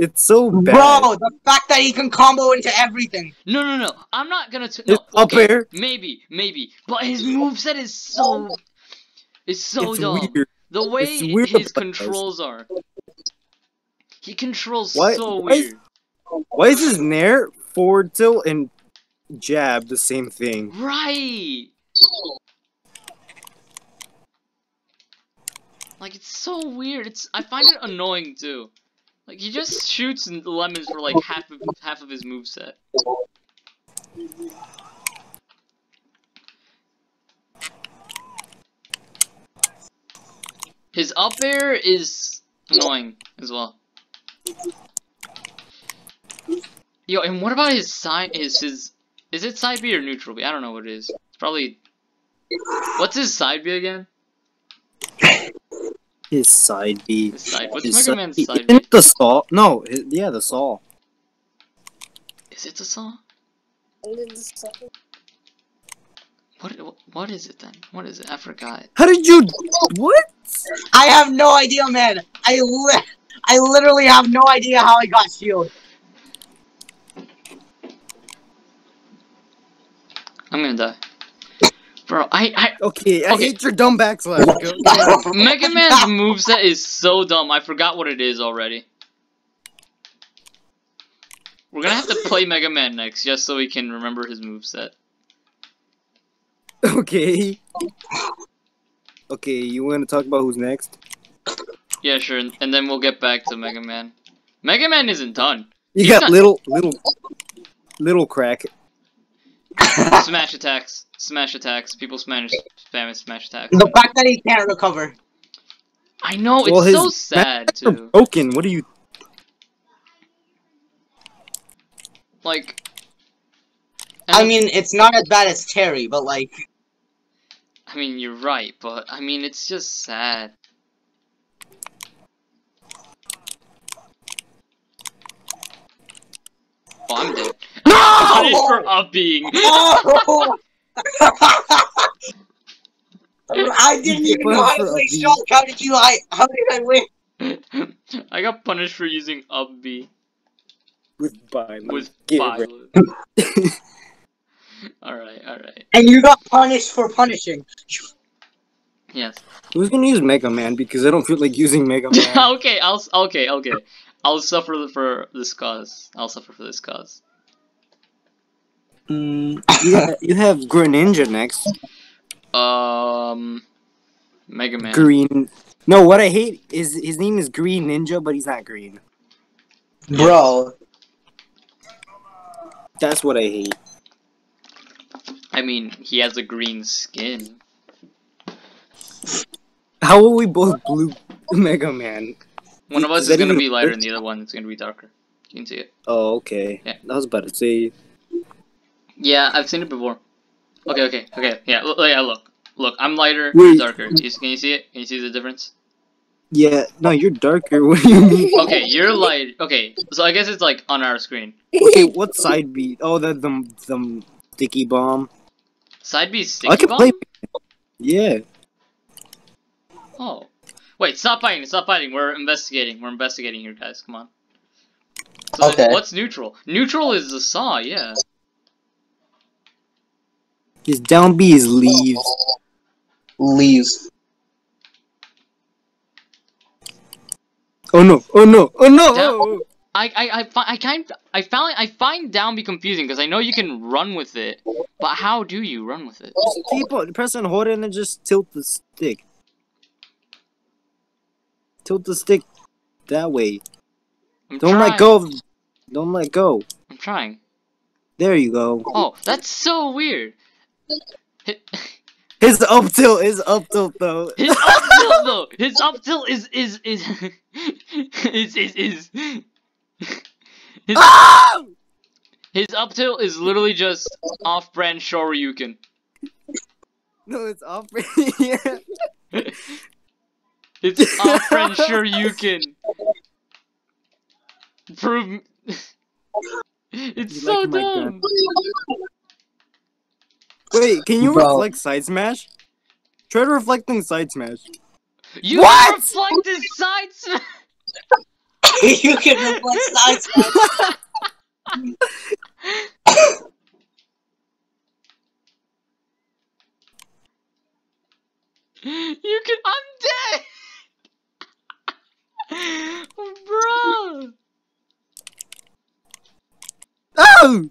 It's so bad. Bro, the fact that he can combo into everything. No, no, no. I'm not gonna. T- His no, up okay, air. Maybe, maybe. But his moveset is so. Is so it's dumb. weird. The way It's weird his about controls are. He controls Why- so why is- weird. Why is his Nair, forward tilt, and jab the same thing? Right. Like it's so weird. It's I find it annoying too. Like he just shoots lemons for like half of half of his moveset. His up air is annoying as well. Yo, and what about his side? His his is it side B or neutral B? I don't know what it is. It's probably. What's his side B again? His side B. His side. What's His Mega side Man's B. side Isn't it the saw? No, hi- yeah, the saw. Is it the saw? What what is it then? What is it? I forgot. How did you? What? I have no idea, man. I li- I literally have no idea how I got shield. I'm gonna die. Bro, I, I Okay, I Okay. hate your dumb backslash. *laughs* Mega Man's moveset is so dumb. I forgot what it is already. We're gonna have to play Mega Man next just so we can remember his moveset. okay. Okay, you want to talk about who's next? Yeah, sure, and, then we'll get back to Mega Man. Mega Man isn't done. You He's got little, little, little crack. Smash attacks. Smash attacks. People smash spam smash attacks. The fact that he can't recover. I know, it's Well, his so sad backs are too. broken. What are you? Like I and- mean, it's not as bad as Terry, but like, I mean you're right, but I mean it's just sad. Oh, I'm dead. *laughs* *laughs* Punished for upping. no! *laughs* I didn't even know how to play Shulk. How did you? I how did I win? *laughs* I got punished for using up B With violence. with Get violence. *laughs* alright, alright. And you got punished for punishing. Yes. Who's gonna use Mega Man? Because I don't feel like using Mega *laughs* Man. okay, I'll okay, okay. I'll suffer for this cause. I'll suffer for this cause. Mm, you, have, you have Greninja next. Um, Mega Man. Green. No, what I hate is his name is Green Ninja, but he's not green. Bro, That's what I hate. I mean, he has a green skin. How will we both blue *laughs* Mega Man? One of us Is is gonna even be lighter, and the other one is gonna be darker. You can see it. Oh, okay. Yeah. I was about to say. Yeah, I've seen it before. Okay, okay, okay. Yeah, look, yeah. Look, look. I'm lighter. Wait. You're darker. You, can you see it? Can you see the difference? Yeah, no, you're darker. *laughs* What do you mean? Okay, you're light. Okay, so I guess it's like on our screen. okay, what side beat? Oh, the the the sticky bomb. Side B I sticky can bomb. play. Yeah. Oh, wait! Stop fighting! Stop fighting! We're investigating. We're investigating here, guys. Come on. So Okay. What's neutral? Neutral is the saw. Yeah. His down B is leaves. leaves. Oh no! Oh no! Oh no! Down- I I I, fi- I kind I found I find down be confusing because I know you can run with it, but how do you run with it? Just keep on press and hold it and then just tilt the stick. Tilt the stick that way. I'm Don't trying. let go. Of, don't let go. I'm trying. There you go. Oh, that's so weird. Hit- His up tilt is up tilt though. His up tilt though. His up tilt is is is is is is. His, Ah! his up tilt is literally just off-brand Shoryuken. No, it's off. *laughs* yeah. It's off-brand Shoryuken. Prove. *laughs* It's You so like dumb. Wait, can you Bro. reflect side smash? Try to reflecting side smash. You What? reflect his *laughs* side smash. you can reflect sides. You can. I'm dead. *laughs* Bro. Oh!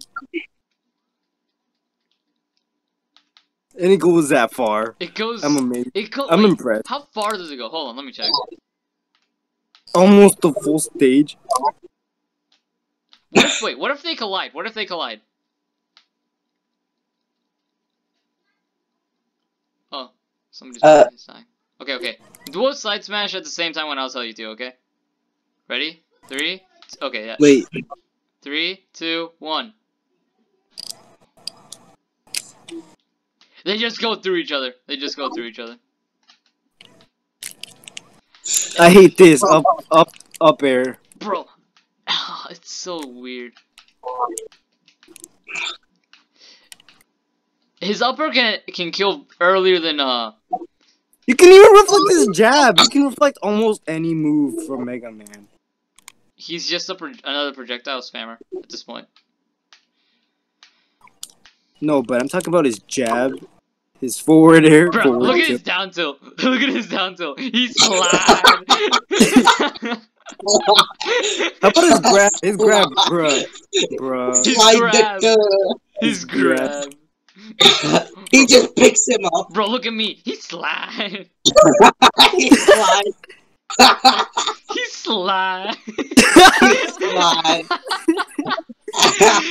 And it goes that far. It goes. I'm amazed. It goes. I'm wait, impressed. How far does it go? Hold on, let me check. Almost the full stage. What if, wait, what if they collide? What if they collide? Oh, somebody's Uh. uh, side. Okay, okay. Do a side smash at the same time when I'll tell you to. Okay. Ready? Three. Okay, yeah. Wait, Three, two, one. They just go through each other. They just go through each other. I hate this. Up, up, up air. Bro, *laughs* it's so weird. His upper can can kill earlier than uh. You can even reflect his jab. You can reflect almost any move from Mega Man. He's just a pro another projectile spammer at this point. No, but I'm talking about his jab. His forward air. Bro, forward look at tilt. his down tilt. *laughs* Look at his down tilt. He's *laughs* slide. How about his grab? *laughs* His grab, bruh. Bruh. His grab. His grab. he just picks him up. Bro, look at me. He slide. he slides. He slide. he slides.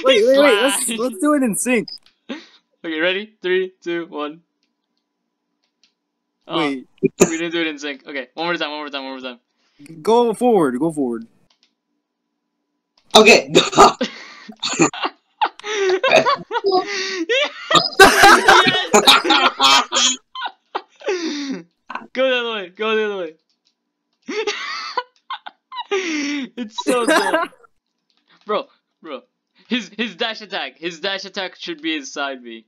Wait, wait, wait. Let's, let's do it in sync. Okay, ready? Three, two, one. Oh, Wait. we didn't do it in sync. Okay, one more time, one more time, one more time. Go forward. Go forward. okay. Yes! *laughs* *laughs* Go the other way. Go the other way. *laughs* it's so dumb, bro. Bro, his his dash attack. His dash attack should be his side B.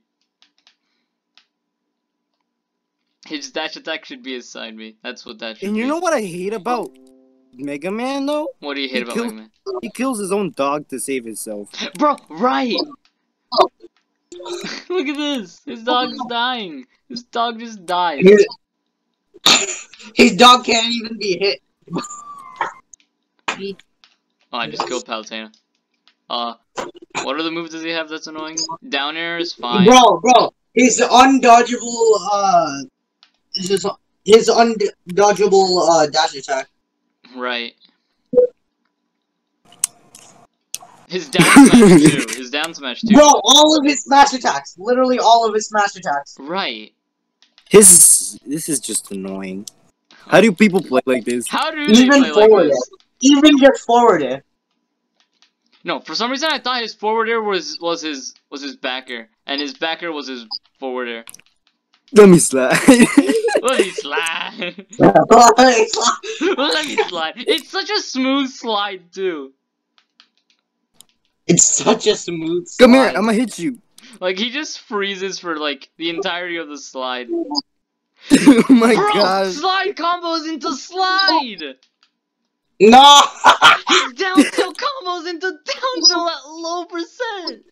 His dash attack should be his side B. That's what that should be. And you be. know what I hate about Mega Man though? what do you hate he about killed- Mega Man? He kills his own dog to save himself. *laughs* Bro, right. *laughs* Look at this. His dog's dying. His dog just died. His- His dog can't even be hit. Oh, I just killed Palutena. Uh, what other moves does he have that's annoying? Down air is fine. Bro, bro, his undodgeable, uh, his, his undodgeable, uh, dash attack. Right. His down *laughs* smash too. His down smash too. Bro, all of his smash attacks. Literally all of his smash attacks. Right. His this is just annoying. How do people play like this? How do they Even play like forward this? Even just forward it. No, for some reason I thought his forward air was was his was his backer, and his backer was his forward air. Let me slide. Let *laughs* me slide. Let me slide. It's such a smooth slide too. it's such a smooth slide. Come here, slide. I'm gonna hit you. Like he just freezes for like the entirety of the slide. *laughs* oh my Bro, god. slide combos into slide. No! His down *laughs* tilt combos into down tilt at low percent.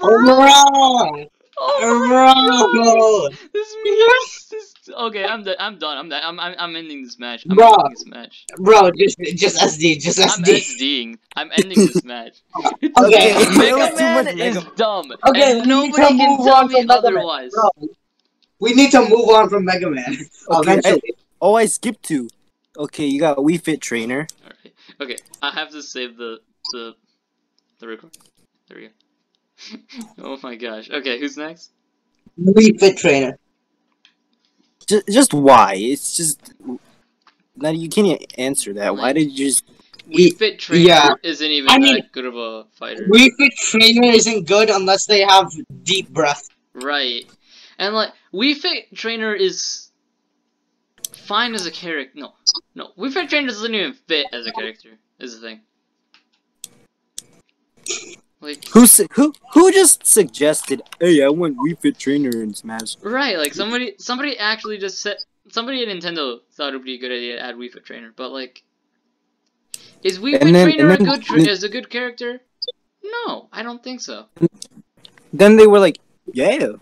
Bro, Wrong! oh my oh This means this. Okay, I'm done. I'm done. I'm done. I'm, I'm, I'm ending this match. I'm Bro. ending this match. Bro, just just SD, just I'm SDing. I'm ending this *laughs* match. Okay. That Mega was too Man much is Mega- dumb. Okay, and we need nobody to can move tell on me from Mega Man, otherwise. Bro, we need to move on from Mega Man. Okay, Eventually. Oh, I skipped two. Okay, you got Wii Fit Trainer. Alright. Okay, I have to save the the the record. There we go. *laughs* oh my gosh. Okay, who's next? Wii Fit Trainer. Just, just why? It's just. Now you can't answer that. Why did you just? Wii Fit Trainer yeah. isn't even I mean- that good of a fighter. Wii Fit Trainer isn't good unless they have deep breath. Right. And like Wii Fit Trainer is fine as a character. No. No. We Trainer doesn't even fit as a character, is the thing. Like Who who who just suggested? Hey, I want Wii Fit Trainer in Smash. Right, like somebody somebody actually just said somebody at Nintendo thought it would be a good idea to add Wii Fit Trainer, but like is Wii Fit then- Trainer then- a good tra- is a good character? No, I don't think so. Then they were like, yeah.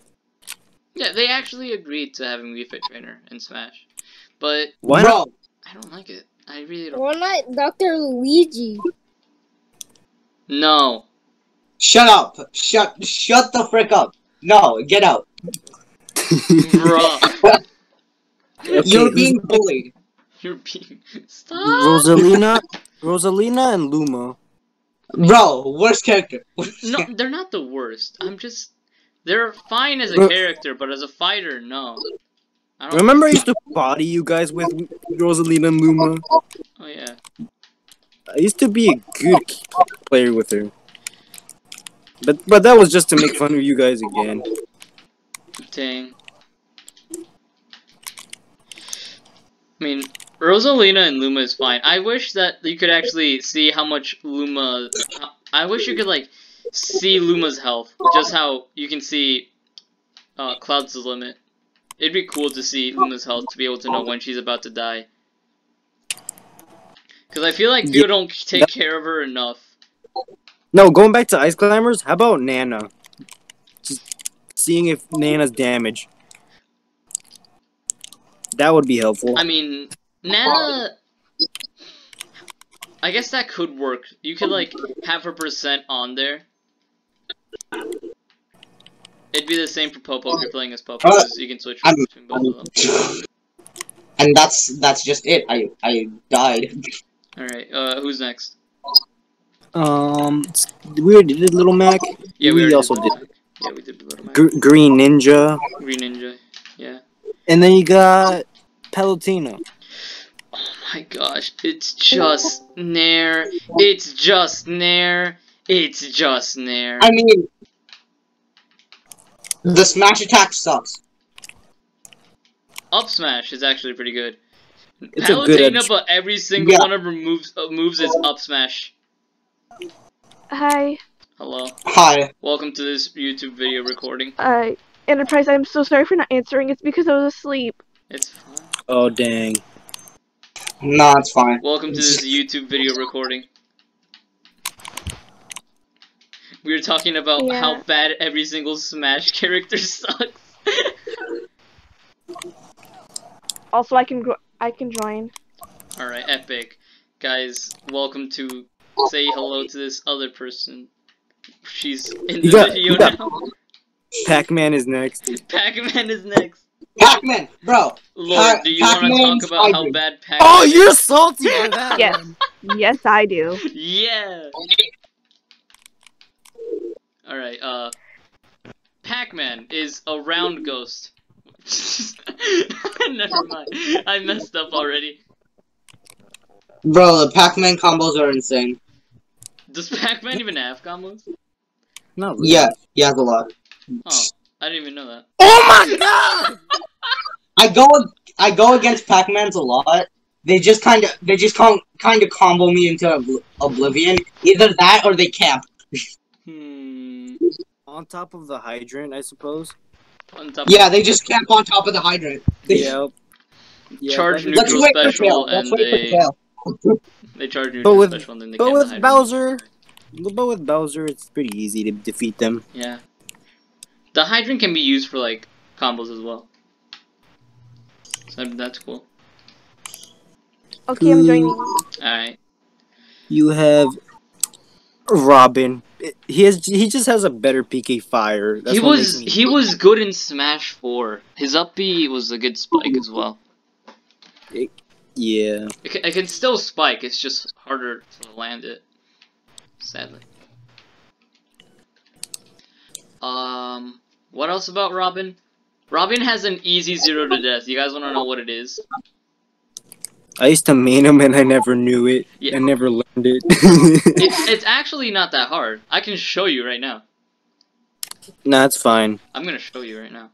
Yeah, they actually agreed to having Wii Fit Trainer in Smash. But Why not? I don't like it. I really don't. Why not Dr. Luigi? No. shut up. Shut shut the frick up. No, get out. Bruh. *laughs* Okay, You're being bullied. You're being *laughs* Stop Rosalina, Rosalina, and Luma. Bro, worst character. No, they're not the worst. I'm just they're fine as a character, but as a fighter, no. I Remember, I used to body you guys with Rosalina and Luma. Oh yeah. I used to be a good player with her. But but that was just to make fun of you guys again. Dang. I mean, Rosalina and Luma is fine. I wish that you could actually see how much Luma. I wish you could like see Luma's health, just how you can see uh, Cloud's limit. It'd be cool to see Luma's health to be able to know when she's about to die. Because I feel like people don't take care of her enough. No, going back to Ice Climbers, how about Nana? Just seeing if Nana's damage. That would be helpful. I mean, Nana. I guess that could work. You could like have her percent on there. It'd be the same for Popo if you're playing as Popo, because you can switch I'm- between both of them. *laughs* And that's that's just it. I I died. *laughs* All right, uh, who's next? Um, we already did Little Mac. Yeah, We already also Little did. Mac. Yeah, we did Little Mac. Gr- Green Ninja, Green Ninja. Yeah. and then you got Palutena. Oh my gosh, it's just Nair. It's just Nair. It's just Nair. I mean, the smash attack sucks. Up smash is actually pretty good. It's a good edge. but every single Yeah. one of her moves uh, moves is up smash. Hi, Hello, Hi. welcome to this YouTube video recording. uh, Enterprise. I'm so sorry for not answering. It's because I was asleep. It's fine. Oh dang! Nah, it's fine. Welcome to this *laughs* YouTube video recording. We were talking about Yeah. how bad every single Smash character *laughs* sucks. Also, I can gro- I can join. Alright, epic. Guys, welcome to say hello to this other person. She's in the got- video now. Pac-Man is next. Pac-Man is next. Pac-Man, bro. Lord, Pa- do you want to talk about how hybrid. bad Pac-Man Oh, you're salty that. Yes. one. Yes, I do. Yeah. All right. Uh, Pac-Man is a round ghost. *laughs* Never mind. I messed up already. Bro, the Pac-Man combos are insane. Does Pac-Man even have combos? No. really. Yeah, he has a lot. Oh, I didn't even know that. Oh my god! I go I go against Pac-Man's a lot. They just kind of they just kind kind of combo me into obl- oblivion. Either that or they camp. Hmm. On top of the hydrant, I suppose. On top Yeah, they just camp on top of the hydrant. They, Yep. Yeah, Charge that- Let's neutral wait special tail. Let's and wait for they- tail. *laughs* they charge neutral with- special and then they But get with the. Bowser, but with Bowser, it's pretty easy to defeat them. Yeah. The hydrant can be used for like combos as well. So that's cool. Okay, I'm joining. Alright. You have Robin. He has. He just has a better PK fire. That's he was me- he was good in Smash 4. His up B was a good spike as well. Yeah. It can, it can still spike, it's just harder to land it. Sadly. Um, what else about Robin? Robin has an easy zero to death. You guys want to know what it is? I used to main him and I never knew it. Yeah. I never learned it. It's *laughs* it's actually not that hard. I can show you right now. nah, it's fine. I'm gonna show you right now.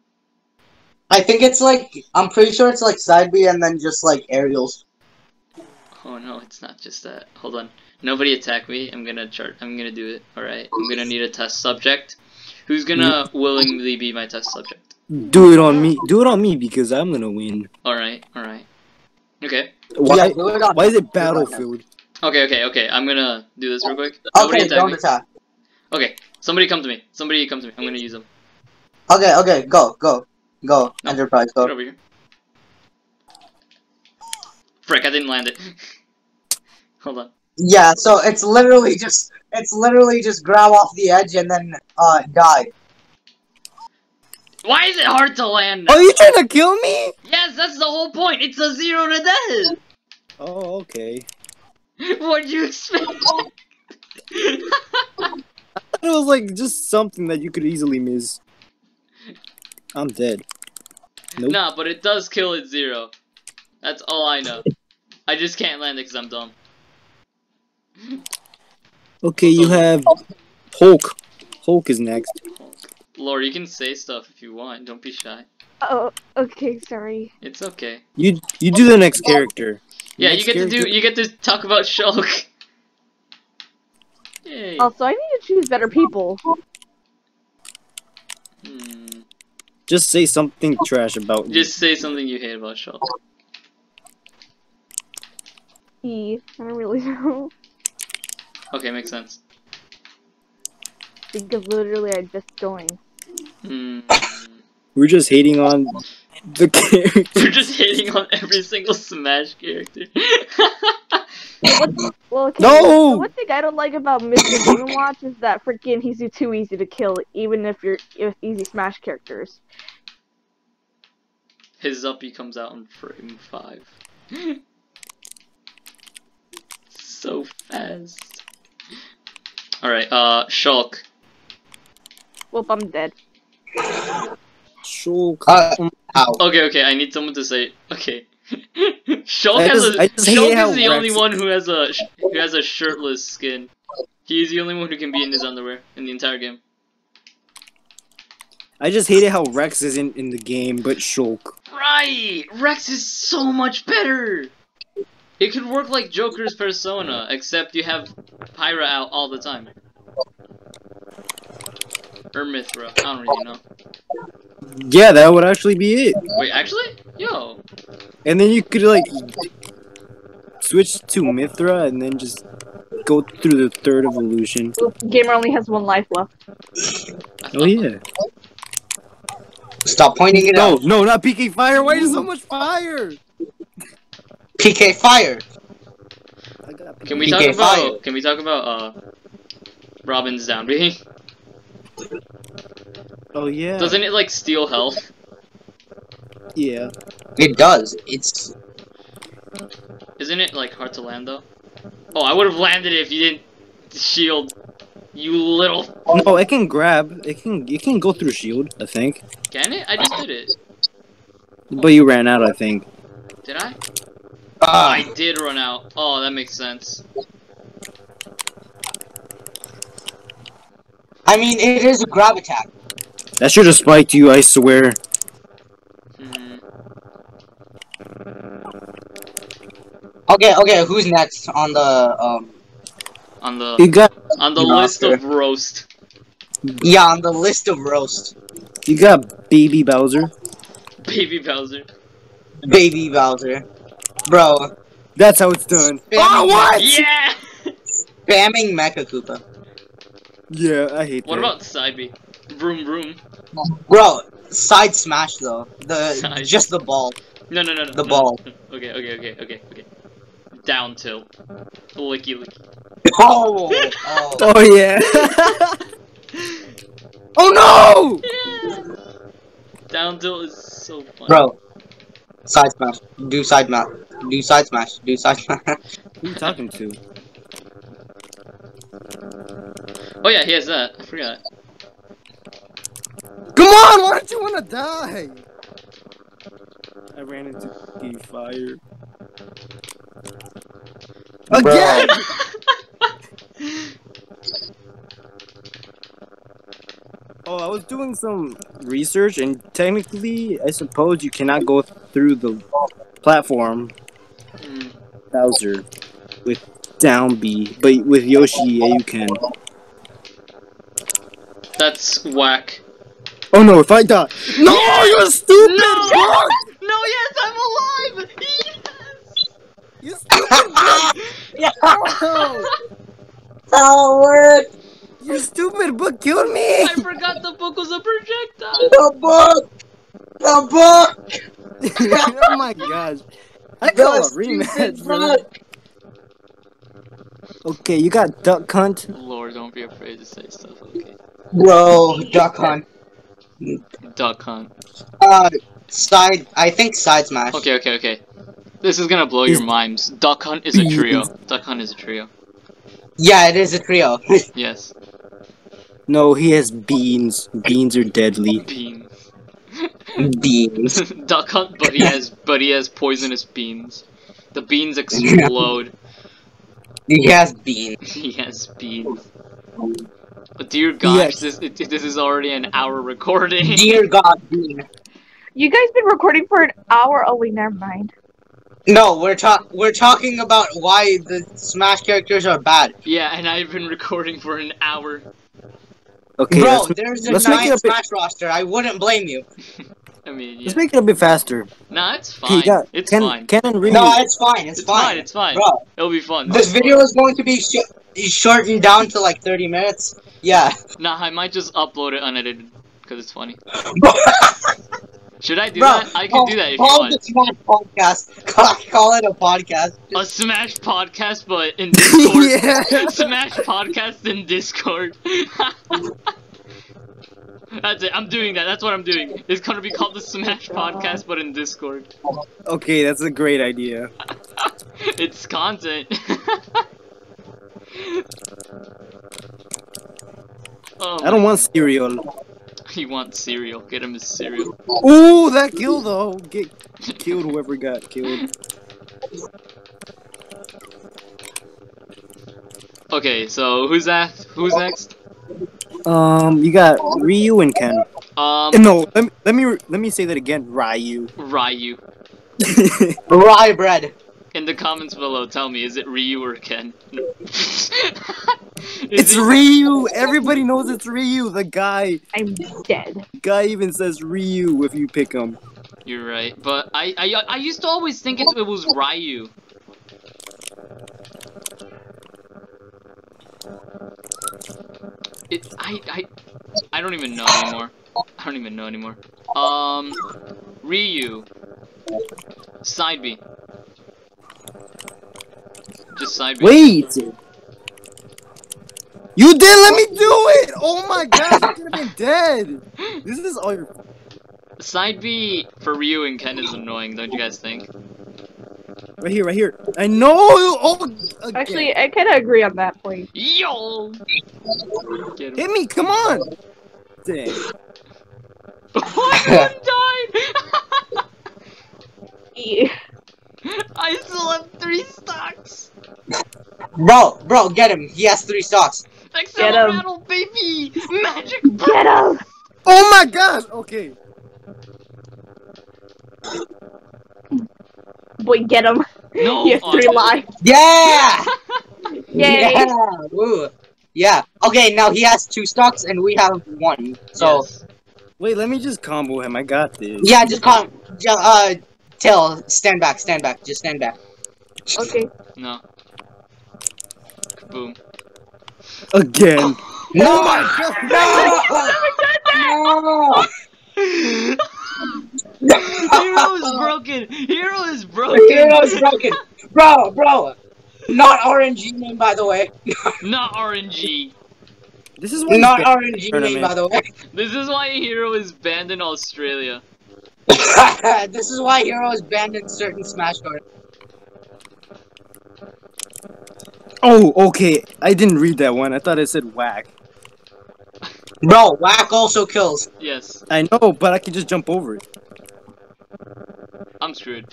I think it's like I'm pretty sure it's like side B and then just like aerials. Oh no, it's not just that. Hold on. Nobody attack me. I'm gonna chart. I'm gonna do it. All right. I'm gonna need a test subject. Who's gonna mm. willingly be my test subject? Do it on me. Do it on me because I'm gonna win. All right. All right. Okay. Why? Yeah, do why is it do it on Battlefield? Okay. Okay. Okay. I'm gonna do this real quick. Nobody Okay, attack don't me. attack. Okay. Somebody come to me. Somebody come to me. I'm gonna use them. Okay, okay, go, go, go. No. Enterprise, Get go. over here. Frick! I didn't land it. *laughs* Hold on. Yeah, so it's literally just it's literally just grab off the edge and then uh die. Why is it hard to land? Oh, you trying to kill me? Yes, that's the whole point. It's a zero to death. Oh, okay. *laughs* What'd you expect? *laughs* It was like just something that you could easily miss. I'm dead. Nope. Nah, but it does kill at zero. That's all I know. I just can't land it because I'm dumb. Okay, you have Shulk. Shulk is next. Lord, you can say stuff if you want. Don't be shy. Oh, okay, sorry. It's okay. You you do the next character. Yeah, Next you get to do. You get to talk about Shulk. *laughs* Yay. Also, I need to choose better people. Hmm. Just say something trash about me. Just say something you hate about Shulk. E. I don't really know. Okay, makes sense. Because literally I just joined. Hmm. We're just hating on the *laughs* character. We're just hating on every single Smash character. Well, okay, No! The one thing I don't like about Mr. Game and Watch is that freaking he's too easy to kill, even if you're with easy Smash characters. His Zuppy comes out in frame five. *laughs* so fast. Alright, uh, Shulk. Well, I'm dead. Shulk. Uh. Okay, okay, I need someone to say. Okay. *laughs* Shulk I has just- a. I Shulk how is the only one who has a who has a shirtless skin. He's the only one who can be in his underwear in the entire game. I just hated how Rex isn't in the game, but Shulk. Right, Rex is so much better. It could work like Joker's persona, except you have Pyra out all the time. Or Mythra, I don't really know. Yeah, that would actually be it. Wait, actually, yo, And then you could like switch to Mythra and then just go through the third evolution. Gamer only has one life left. Oh yeah. Stop pointing it No, out. no, no, not PK Fire. Why is so much fire? PK Fire. Can we PK talk about fire. can we talk about uh Robin's down B? *laughs* Oh yeah. Doesn't it like steal health? Yeah. It does. It's Isn't it like hard to land though? Oh, I would have landed it if you didn't shield. You little. No, it can grab. It can. It can go through shield. I think. Can it? I just did it. But you ran out. I think. Did I? uh, I did run out. Oh, that makes sense. I mean, it is a grab attack. That should have spiked you. I swear. Hmm. Okay, okay. Who's next on the um? On the You got. on the list bastard. of roast. Yeah, on the list of roast. You got baby Bowser. Baby Bowser. Baby Bowser, bro. That's how it's done. Spamming, Yeah! Spamming Mecha Koopa, Yeah, I hate What that. about side B? Vroom vroom. bro. Side smash though. The *laughs* Side. just the ball. No, no, no, no. The no. ball. *laughs* Okay, okay, okay, okay, okay. Down tilt. Licky licky. *laughs* Oh, oh. Oh yeah. oh no! Down tilt is so fun. bro. Side smash. Do side smash. Do side smash. Do side smash. no! Who you talking to? Oh yeah, he has that. I forgot. Come on! Why don't you want to die? I ran into the fire. Again! *laughs* Oh, I was doing some research, and technically, I suppose you cannot go through the platform Hmm. Bowser with down B, but with Yoshi, yeah, you can. That's whack. Oh no, if I die. No, you're stupid! No! Mark! No, yes, I'm alive! Yes! You stupid! book! No! *laughs* *laughs* Oh, word. You stupid book killed me! I forgot the book was a projectile! The book. The book. *laughs* oh my gosh. I call a rematch, stupid bro. book. Okay, you got Duck Hunt. Lord, don't be afraid to say stuff, okay? Bro, *laughs* Duck Hunt. Duck Hunt. Uh, side. I think side smash. Okay, okay, okay. This is gonna blow your minds. Duck Hunt is a trio. Duck Hunt is a trio. Yeah, it is a trio. *laughs* Yes. No, he has beans. Beans are deadly. Beans. Beans. *laughs* Duck Hunt, but he has but he has poisonous beans. The beans explode. He has beans. he has beans. But dear gosh, Yes. this this is already an hour recording. *laughs* Dear God, bean. You guys been recording for an hour? Oh wait, never mind. No, we're talk we're talking about why the Smash characters are bad. yeah, and I've been recording for an hour. Okay, Bro, there's a let's nine it a bit- Smash roster. I wouldn't blame you. *laughs* I mean, yeah. let's make it a bit faster. Nah, it's Okay, you fine. got It's Ken, fine. Ken and Ryu. No, it's fine. It's, It's fine. fine. It's fine. Bro, It'll be fun. this video is going to be sh- shortened down to like 30 minutes. Yeah. Nah, I might just upload it unedited. because it's funny. *laughs* Should I do Bro, that? I can do that if you want. the Smash podcast. Call, call it a podcast. A Smash podcast, but in *laughs* Discord. yeah. Smash podcast in Discord. *laughs* That's it. I'm doing that. That's what I'm doing. It's gonna be called the Smash podcast, but in Discord. Okay, that's a great idea. it's content. Oh, I don't want cereal. *laughs* He wants cereal. Get him his cereal. Ooh, that kill though. Get killed whoever got killed. Okay, so who's that? Who's next? Um, you got Ryu and Ken. Um, No, let me let me let me say that again. Ryu. Ryu. *laughs* Rye bread. In the comments below, tell me, is it Ryu or Ken? *laughs* Is it's it- Ryu. Everybody knows it's Ryu. The guy I'm dead. guy even says Ryu if you pick him. You're right, but I I, I used to always think it, it was Ryu. It I I I don't even know anymore. I don't even know anymore. Um, Ryu. Side B. Just side B. Wait. You did let me do it! Oh my god, you could have been dead! This is all your Side B for Ryu and Ken is annoying, don't you guys think? Right here, right here. I know oh again. Actually, I kind of agree on that point. Yo! Hit me, come on! Dang. One died! Yeah. *laughs* I still have three stocks! Bro, bro, get him. He has three stocks. Get him. rattle, baby! *laughs* Magic Get him! Oh my gosh! Okay. Boy, get him. No! he has three I- lives. Yeah! *laughs* Yay! Yeah! Woo. Yeah. Okay, now he has two stocks and we have one. So, Yes. Wait, let me just combo him. I got this. yeah, just call ju- uh, Till, stand back, stand back, just stand back. Okay. No. Kaboom. Again. No! Oh my god! No! Hero is broken! Hero is broken! Hero is broken. Bro, bro. Not RNG name, by the way. *laughs* Not RNG. This is what Not RNG name, by the way. This is why Hero is banned in Australia. *laughs* this is why Hero is banned in certain Smash cards. Oh, okay. I didn't read that one. I thought it said whack. Bro, whack also kills. Yes, I know, but I can just jump over it. I'm screwed.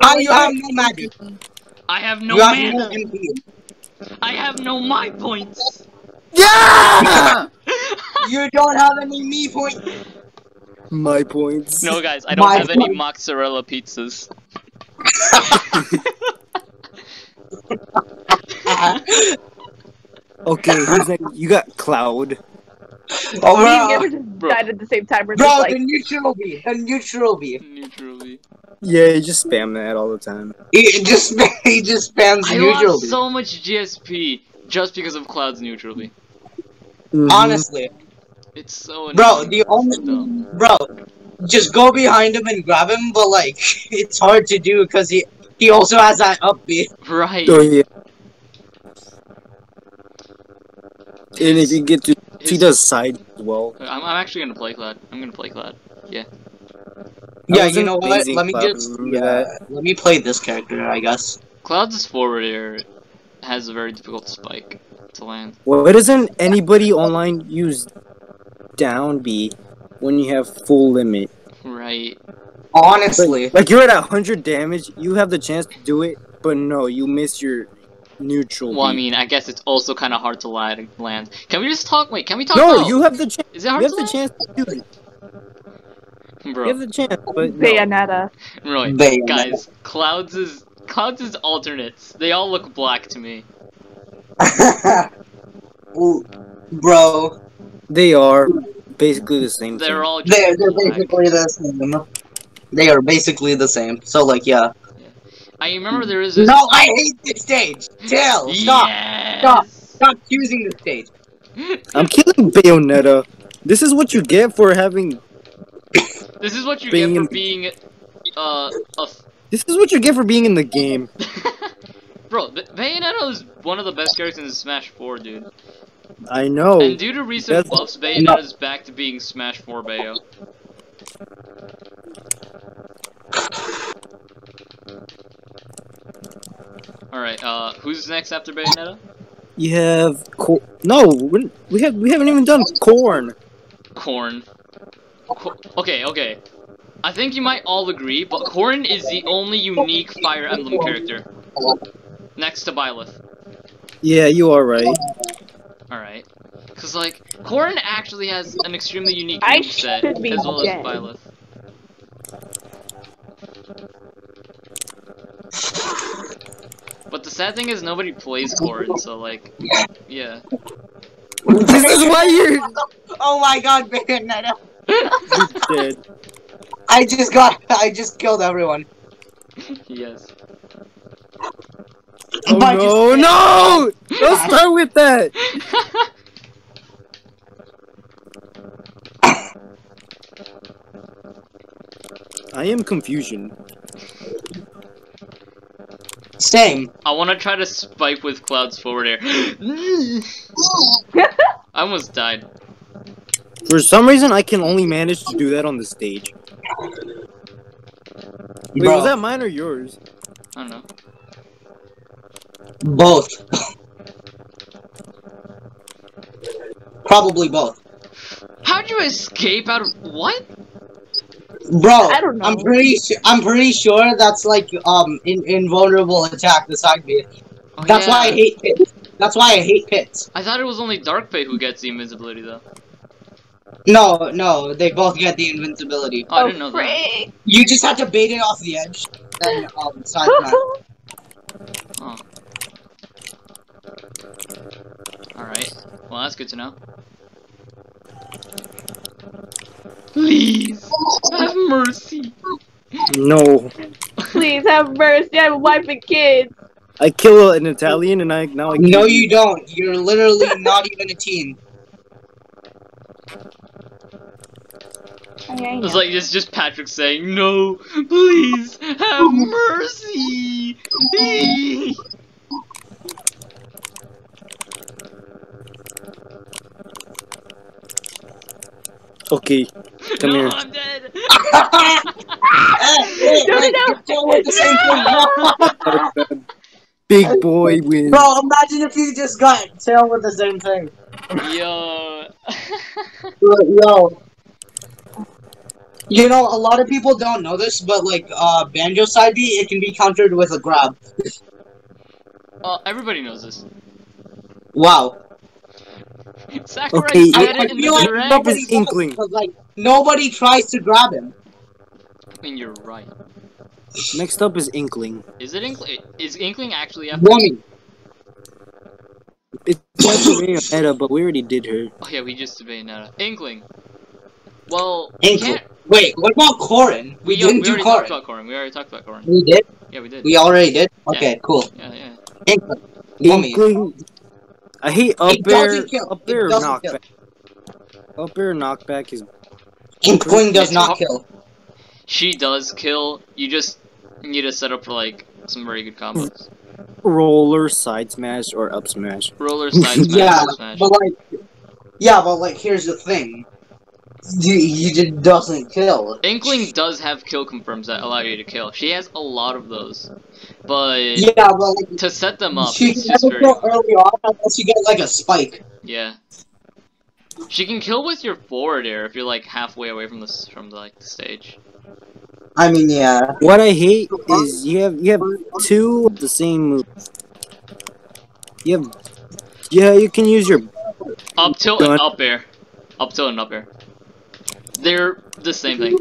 How oh, you have no magic? I have no you have no mana. MP. I have no my points. Yeah! *laughs* You don't have any me point. My points. No, guys, I don't My have any mozzarella pizzas. *laughs* Okay, who's next? You got Cloud. oh, Me and bro. Just Bro. died at the same time. We're Bro, like, the neutral B. The neutral B. Neutrally. Yeah, you just spam that all the time. He just *laughs* he just spams I neutral lost so much GSP just because of Cloud's neutrally. Mhm. Honestly, It's so bro, the only Dumb. bro, just go behind him and grab him. But like, *laughs* it's hard to do because he he also has that up B. Right. Oh yeah. And if you get to, he does side well. Uh, I'm, I'm actually gonna play Cloud. I'm gonna play Cloud. Yeah, Yeah, you know what? Let me but just yeah, let me play this character, I guess. Cloud's forward air has a very difficult spike to land. Why doesn't anybody online use down B when you have full limit? Right. Honestly, Like you're at a hundred damage, you have the chance to do it, but no, you miss your neutral. Well, I B. mean, I guess it's also kind of hard to land. Can we just talk? Wait, can we talk? no, about- you have the chance. Is it You hard have to the land? chance to do it. Bro. You have the chance, but no. Bayonetta. right. Bayonetta. Guys, Clouds is Clouds is alternates. They all look black to me. *laughs* Ooh, bro, they are basically the same. They're thing. all just they're they're basically the same. They are basically the same. So like, yeah. I remember there is this. No, I hate this stage. Tell Stop. Yes! Stop. Stop choosing this stage. *laughs* I'm killing Bayonetta. This is what you get for having. This is what you Being get for being, uh, a f- This is what you get for being in the game. *laughs* Bro, Bayonetta is one of the best characters in Smash 4, dude. I know. And due to recent buffs, is back to being Smash 4 Bayo. Alright, uh, who's next after Bayonetta? You have co- no. we we have we haven't even done corn. Corn. Co- okay, okay. I think you might all agree, but Corn is the only unique Fire Emblem character. Next to Byleth. Yeah, you are right. Alright. Cause like, Corn actually has an extremely unique I moveset, should be as well as dead. Byleth. But the sad thing is nobody plays Corn, so like, yeah. this is why you're Oh my god, *laughs* Bayonetta! I just got. I just killed everyone. *laughs* yes. Oh By no, no! Don't start with that. *laughs* I am confusion. Same. I wanna try to spike with Cloud's forward air. *laughs* I almost died. For some reason, I can only manage to do that on the stage. Wait, Bro, was that mine or yours? I don't know. Both. Probably both. How'd you escape out of what? Bro, I don't know. I'm pretty sure. I'm pretty sure that's like um in, invulnerable attack. The side B. Oh, That's why I hate pits. That's why I hate pits. I thought it was only Dark Pit who gets the invincibility though. No, no, they both get the invincibility. Oh, I didn't know that. You just have to bait it off the edge. Then um side *laughs* smash. Oh. Alright. Well, that's good to know. Please, have mercy. No. Please have mercy. I have a wife and kids. I kill an Italian and I now I kill No, you don't. You're literally not even a team. Oh, yeah, It's like it's just Patrick saying, "No, please have *laughs* mercy." Okay, come no, here. I'm dead. Hey, *laughs* *laughs* No, no, no. you're the same thing. *laughs* Big boy wins. Bro, imagine if you just got tail with the same thing. Yo. Yo. You know, a lot of people don't know this, but like, uh, Banjo side B, it can be countered with a grab. uh, everybody knows this. Wow. *laughs* Sakurai Okay, said I it in feel the like direct. nobody It's Inkling. does, 'cause, like, nobody tries to grab him. I mean, you're right. Next up is Inkling. Is it Inkling? Is Inkling actually F? Woman. It's actually a meta, but we already did her. Oh yeah, we just did Bayonetta. Inkling. Well, Inkling. can't. Wait, what about Corrin? We, We, didn't we do already talked about Corrin. We already talked about Corrin. We did? Yeah, we did. We already did? Okay, cool. Yeah, yeah. Inkling. Woman. Inkling. Uh, I hate up It air. Up It air doesn't kill. knockback. Up air knockback is Inkling does not kill. She does kill. You just need to set up for like some very good combos. roller side smash or up smash. Roller side *laughs* smash, Yeah, up smash. but like, yeah, but like, here's the thing. You, you just doesn't kill. Inkling does have kill confirms that allow you to kill. She has a lot of those, but Yeah, but like, to set them up, she it's can just very kill early on unless you get like a spike. yeah. She can kill with your forward air if you're like halfway away from the from the, like the stage. I mean, yeah. What I hate is you have you have two of the same move. You have yeah, you can use your Up tilt Done. and up air, up tilt and up air. They're the same thing.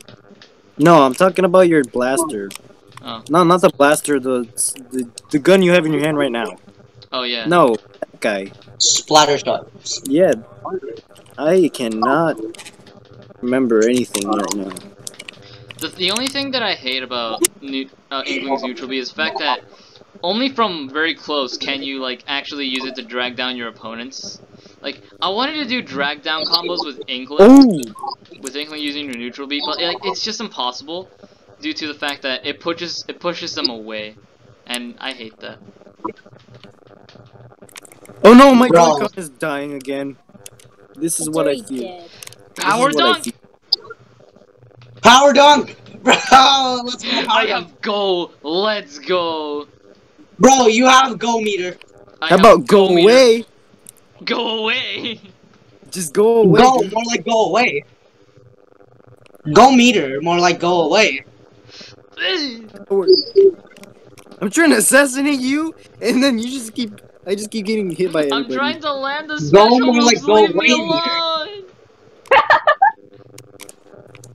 no. I'm talking about your blaster. Oh. No, not the blaster. The the the gun you have in your hand right now. Oh yeah. No, that guy. Splatter shot. Yeah, I cannot remember anything right now. The, the only thing that I hate about new, uh, Inkling's neutral B is the fact that only from very close can you like actually use it to drag down your opponents. Like, I wanted to do drag down combos with Inkling, Oh, with Inkling using your neutral beat, but like, it's just impossible due to the fact that it pushes it pushes them away, and I hate that. oh no, my Bro. god is dying again. This is what I feel. dead. This is Power what dunk! feel. Power dunk! *laughs* Bro, let's go I dunk. have go. Let's go. Bro, you have go meter. I How about go meter. away? Go away. *laughs* Just go away. Go, more like go away. Go meter, more like go away. I'm trying to assassinate you, and then you just keep. I just keep getting hit by I'm trying to land the Go special more like go Leave me away meter. alone. *laughs*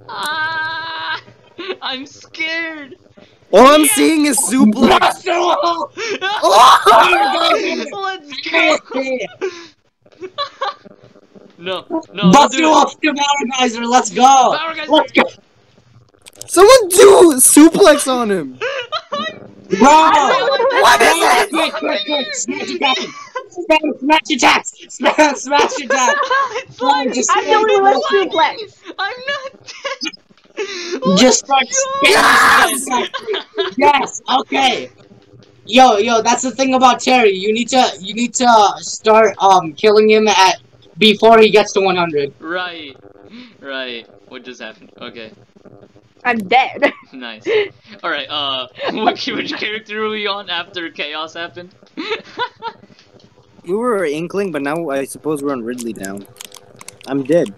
ah, I'm scared. All I'm Yeah. seeing is suplex. Buster Wolf! Let's go. No, no. don't Buster do it. Wolf to Geyser, let's go! Power guys. Let's go! Someone do suplex on him. *laughs* Bro! What is it? Quick, quick, quick! Smash attacks! Smash, smash attacks! Smash, smash attacks! *laughs* it's like just I'm the only one suplex. I'm not dead. Just start Let's spamming. Yes, okay. Yo, yo, that's the thing about Terry. You need to, you need to start um killing him at before he gets to 100. Right, right. What just happened? Okay, I'm dead. *laughs* nice. All right. Uh, *laughs* which which character are we on after chaos happened? *laughs* We were Inkling, but now I suppose we're on Ridley now. I'm dead.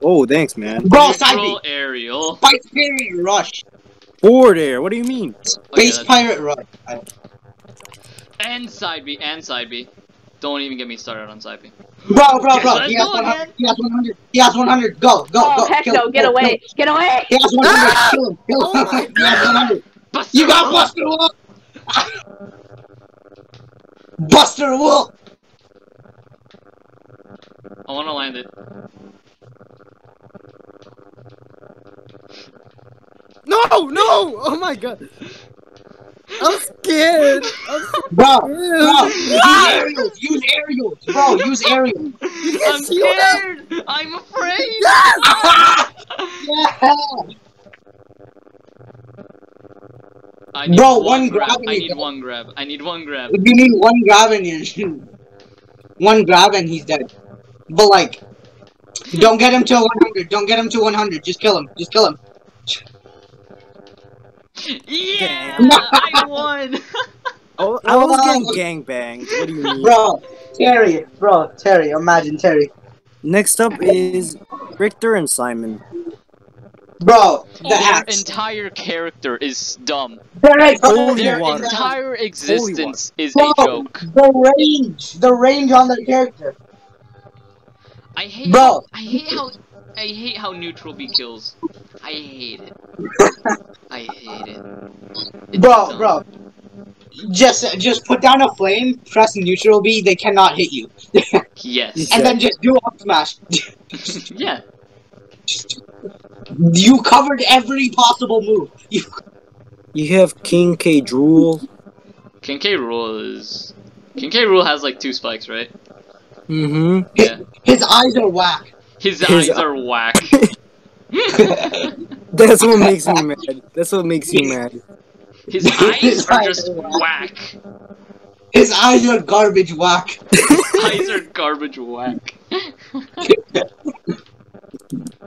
Oh, thanks, man. Bro, side B. Neutral aerial. Space Pirate Rush. Forward air. What do you mean? Space that's- Pirate Rush. And side B and side B. Don't even get me started on side B. Bro, bro, Yes, bro. He has go 100. He has 100. He has 100. Go, go, oh go. heck kill no! him, Get kill him, away! Get away! He has 100. Kill him, ah! kill him. Oh He has 100. Buster You got Wolf. Buster Wolf. Buster Wolf. I want to land it. No, no! Oh my god. I'm scared. I'm Bro, scared. bro. Use aerials. Use aerials. Bro, use aerials. I'm see what scared. I'm afraid. Yes! yeah. I need Bro, one, one grab. grab I need one grab. I need one grab. You need one grab and you one grab and he's dead. But like, don't get him to 100. Don't get him to 100. Just kill him. Just kill him. *laughs* Yeah, I won. *laughs* Oh, I was getting gangbanged. What do you mean? Bro, Terry, bro, Terry. Imagine Terry. Next up is Richter and Simon. Bro, the Their axe. entire character is dumb. Their, Holy Their water. entire existence is Bro, a joke. the range, the range on their character. I hate. Bro. How, I hate how. I hate how neutral B kills. I hate it. *laughs* I hate it. It's Bro, dumb. bro. Just, just put down a flame, press neutral B. They cannot hit you, *laughs* Yes. and then just do up smash. *laughs* yeah. you covered every possible move. You, You have King K. Rool. King K. Rool is. King K. Rool has like two spikes, right? Mm-hmm. Yeah. his eyes are whack. His, His eyes are *laughs* whack. *laughs* That's what makes me mad. That's what makes you mad. His eyes are just whack. His eyes are garbage whack. Eyes are garbage whack. *laughs*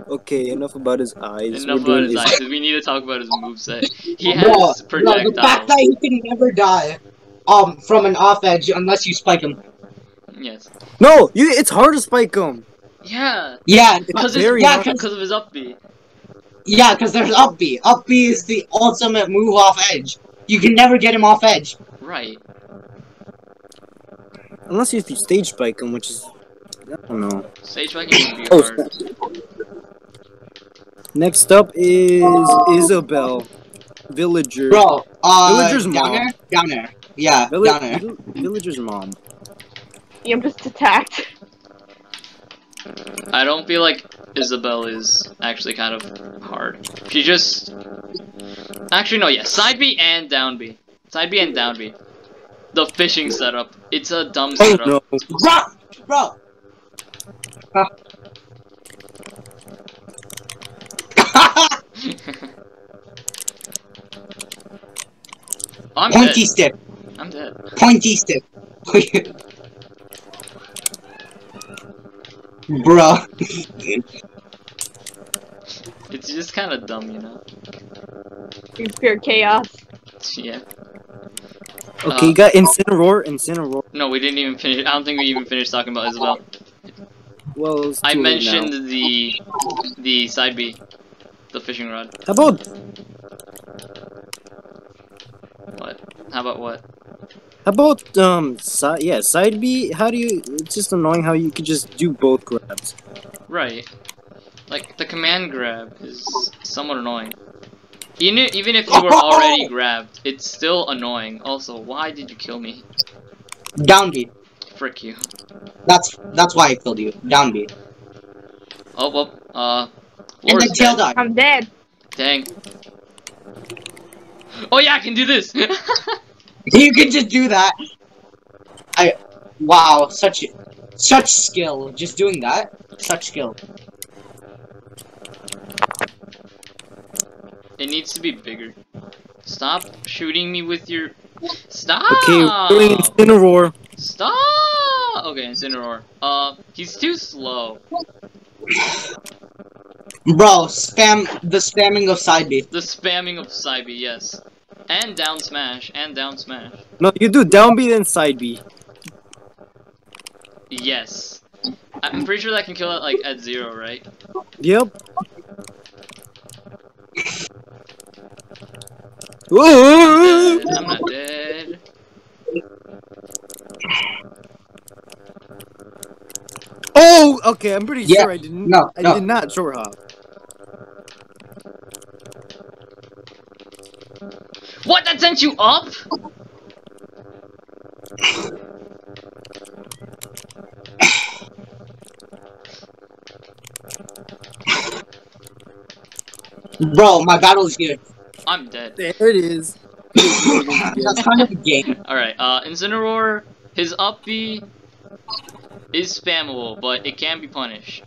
Okay, enough about his eyes. Enough We're about his eyes. We need to talk about his moveset. He Bro, has bro, the fact that he can never die, um, from an off edge unless you spike him. Yes. No, you. It's hard to spike him. Yeah. Yeah, Because very yeah, cause, of his up B. yeah, because there's up B. Up B is the ultimate move off edge. You can never get him off edge. Right. Unless you stage spike him, which is. I don't know. Stage spikes would be Oh, hard. Next up is Isabelle, villager. Bro, uh, Villager's down mom. there, down there. Yeah, Villi- down there. vill- villager's mom. Yeah, I'm just attacked. I don't feel like Isabelle is actually kind of hard. She just. Actually, no, yeah. Side B and down B. Side B and down B. The fishing setup. It's a dumb Oh setup. no! Bro, bro. *laughs* I'm Pointy dead. stick. I'm dead. Pointy stick. *laughs* *laughs* Bruh. It's just kind of dumb, you know. It's pure chaos. *laughs* Yeah. Okay, Uh, you got Incineroar, Incineroar. No, we didn't even finish. I don't think we even finished talking about Isabelle. Well, it's I too now. mentioned the the side B, the fishing rod. How about What? How about what? how about um side yeah side B? How do you? It's just annoying how you could just do both grabs. Right. Like the command grab is somewhat annoying. Even if, even if you were already *laughs* grabbed, it's still annoying. Also, why did you kill me? Down B. Frick you. That's that's why I killed you. Down B. Oh well. Uh. And Laura's then tail dead. dive. I'm dead. Dang. Oh yeah, I can do this. *laughs* You can just do that. I wow, such such skill. Just doing that, such skill. it needs to be bigger. Stop shooting me with your. Stop. Okay, we're doing Incineroar. Stop! Okay, Incineroar. Uh, he's too slow. Bro, spam the spamming of side B. The spamming of side B, yes. And down smash, and down smash. No, you do down B then side B. Yes. I'm pretty sure that can kill it like at zero, right? Yep. Ooh! Dead. I'm not dead. Oh, okay. I'm pretty Yeah, sure I didn't. no, I no. did not short hop. What? That sent you up? Bro, my battle is good. I'm dead. There it is. *coughs* That's kind of a game. Alright, uh, Incineroar, his up B is spammable, but it can be punished.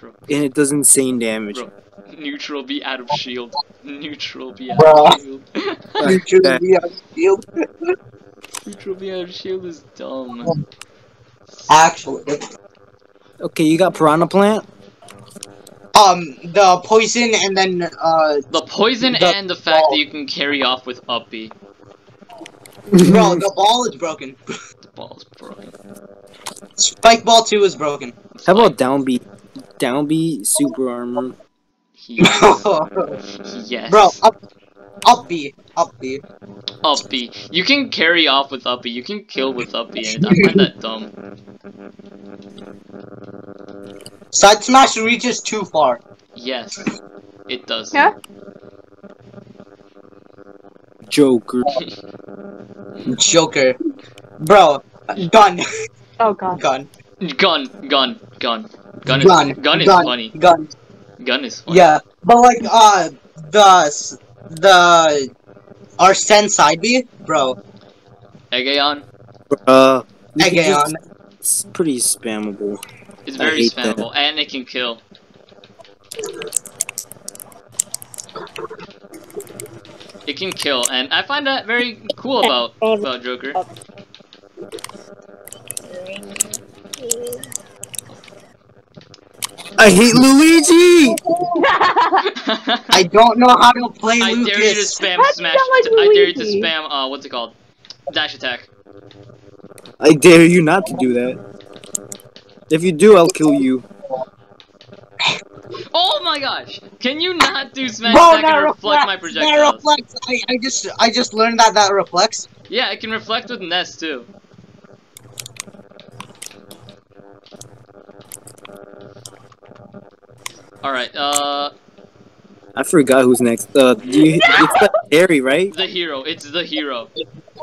Bro, and it does insane damage. Bro. neutral be out of shield. Neutral be out Bruh. of shield. You should be on field. neutral B out of shield is dumb. Actually, Okay, you got Piranha Plant. um, the poison and then uh, The poison The and the fact ball. that you can carry off with up B. bro, the ball is broken. *laughs* The ball's broken. Spike ball two is broken. How about down B? Down B super armor. Yes. *laughs* yes. Bro, up, up B, up B. Up B. You can carry off with up B. You can kill with up B, and I find that dumb. Side smash reaches too far. Yes, it does. Yeah? Joker. Joker. Bro, gun, Oh god. gun, Gun, gun, gun. Gun is gun, gun is gun, funny. gun. Gun is funny. Yeah, but like, uh, the, s- the, Arsene side B, bro, Eigaon Uh, you can just- Eigaon. It's pretty spammable. is I very hate that. spammable, and it can kill. It can kill, and I find that very cool about *laughs* about Joker. I hate Luigi. *laughs* I don't know how to play I Lucas. dare you to spam How do you smash. not like I dare you to spam. Uh, what's it called? Dash attack. I dare you not to do that. If you do, I'll kill you. Oh my gosh! Can you not do smash Bro, that and reflect my reflects, that reflects. I, I just, I just learned that that reflects. Yeah, it can reflect with Nest too. Alright, uh, I forgot who's next. Uh, do you, *laughs* it's the Harry, right? the hero. It's the hero.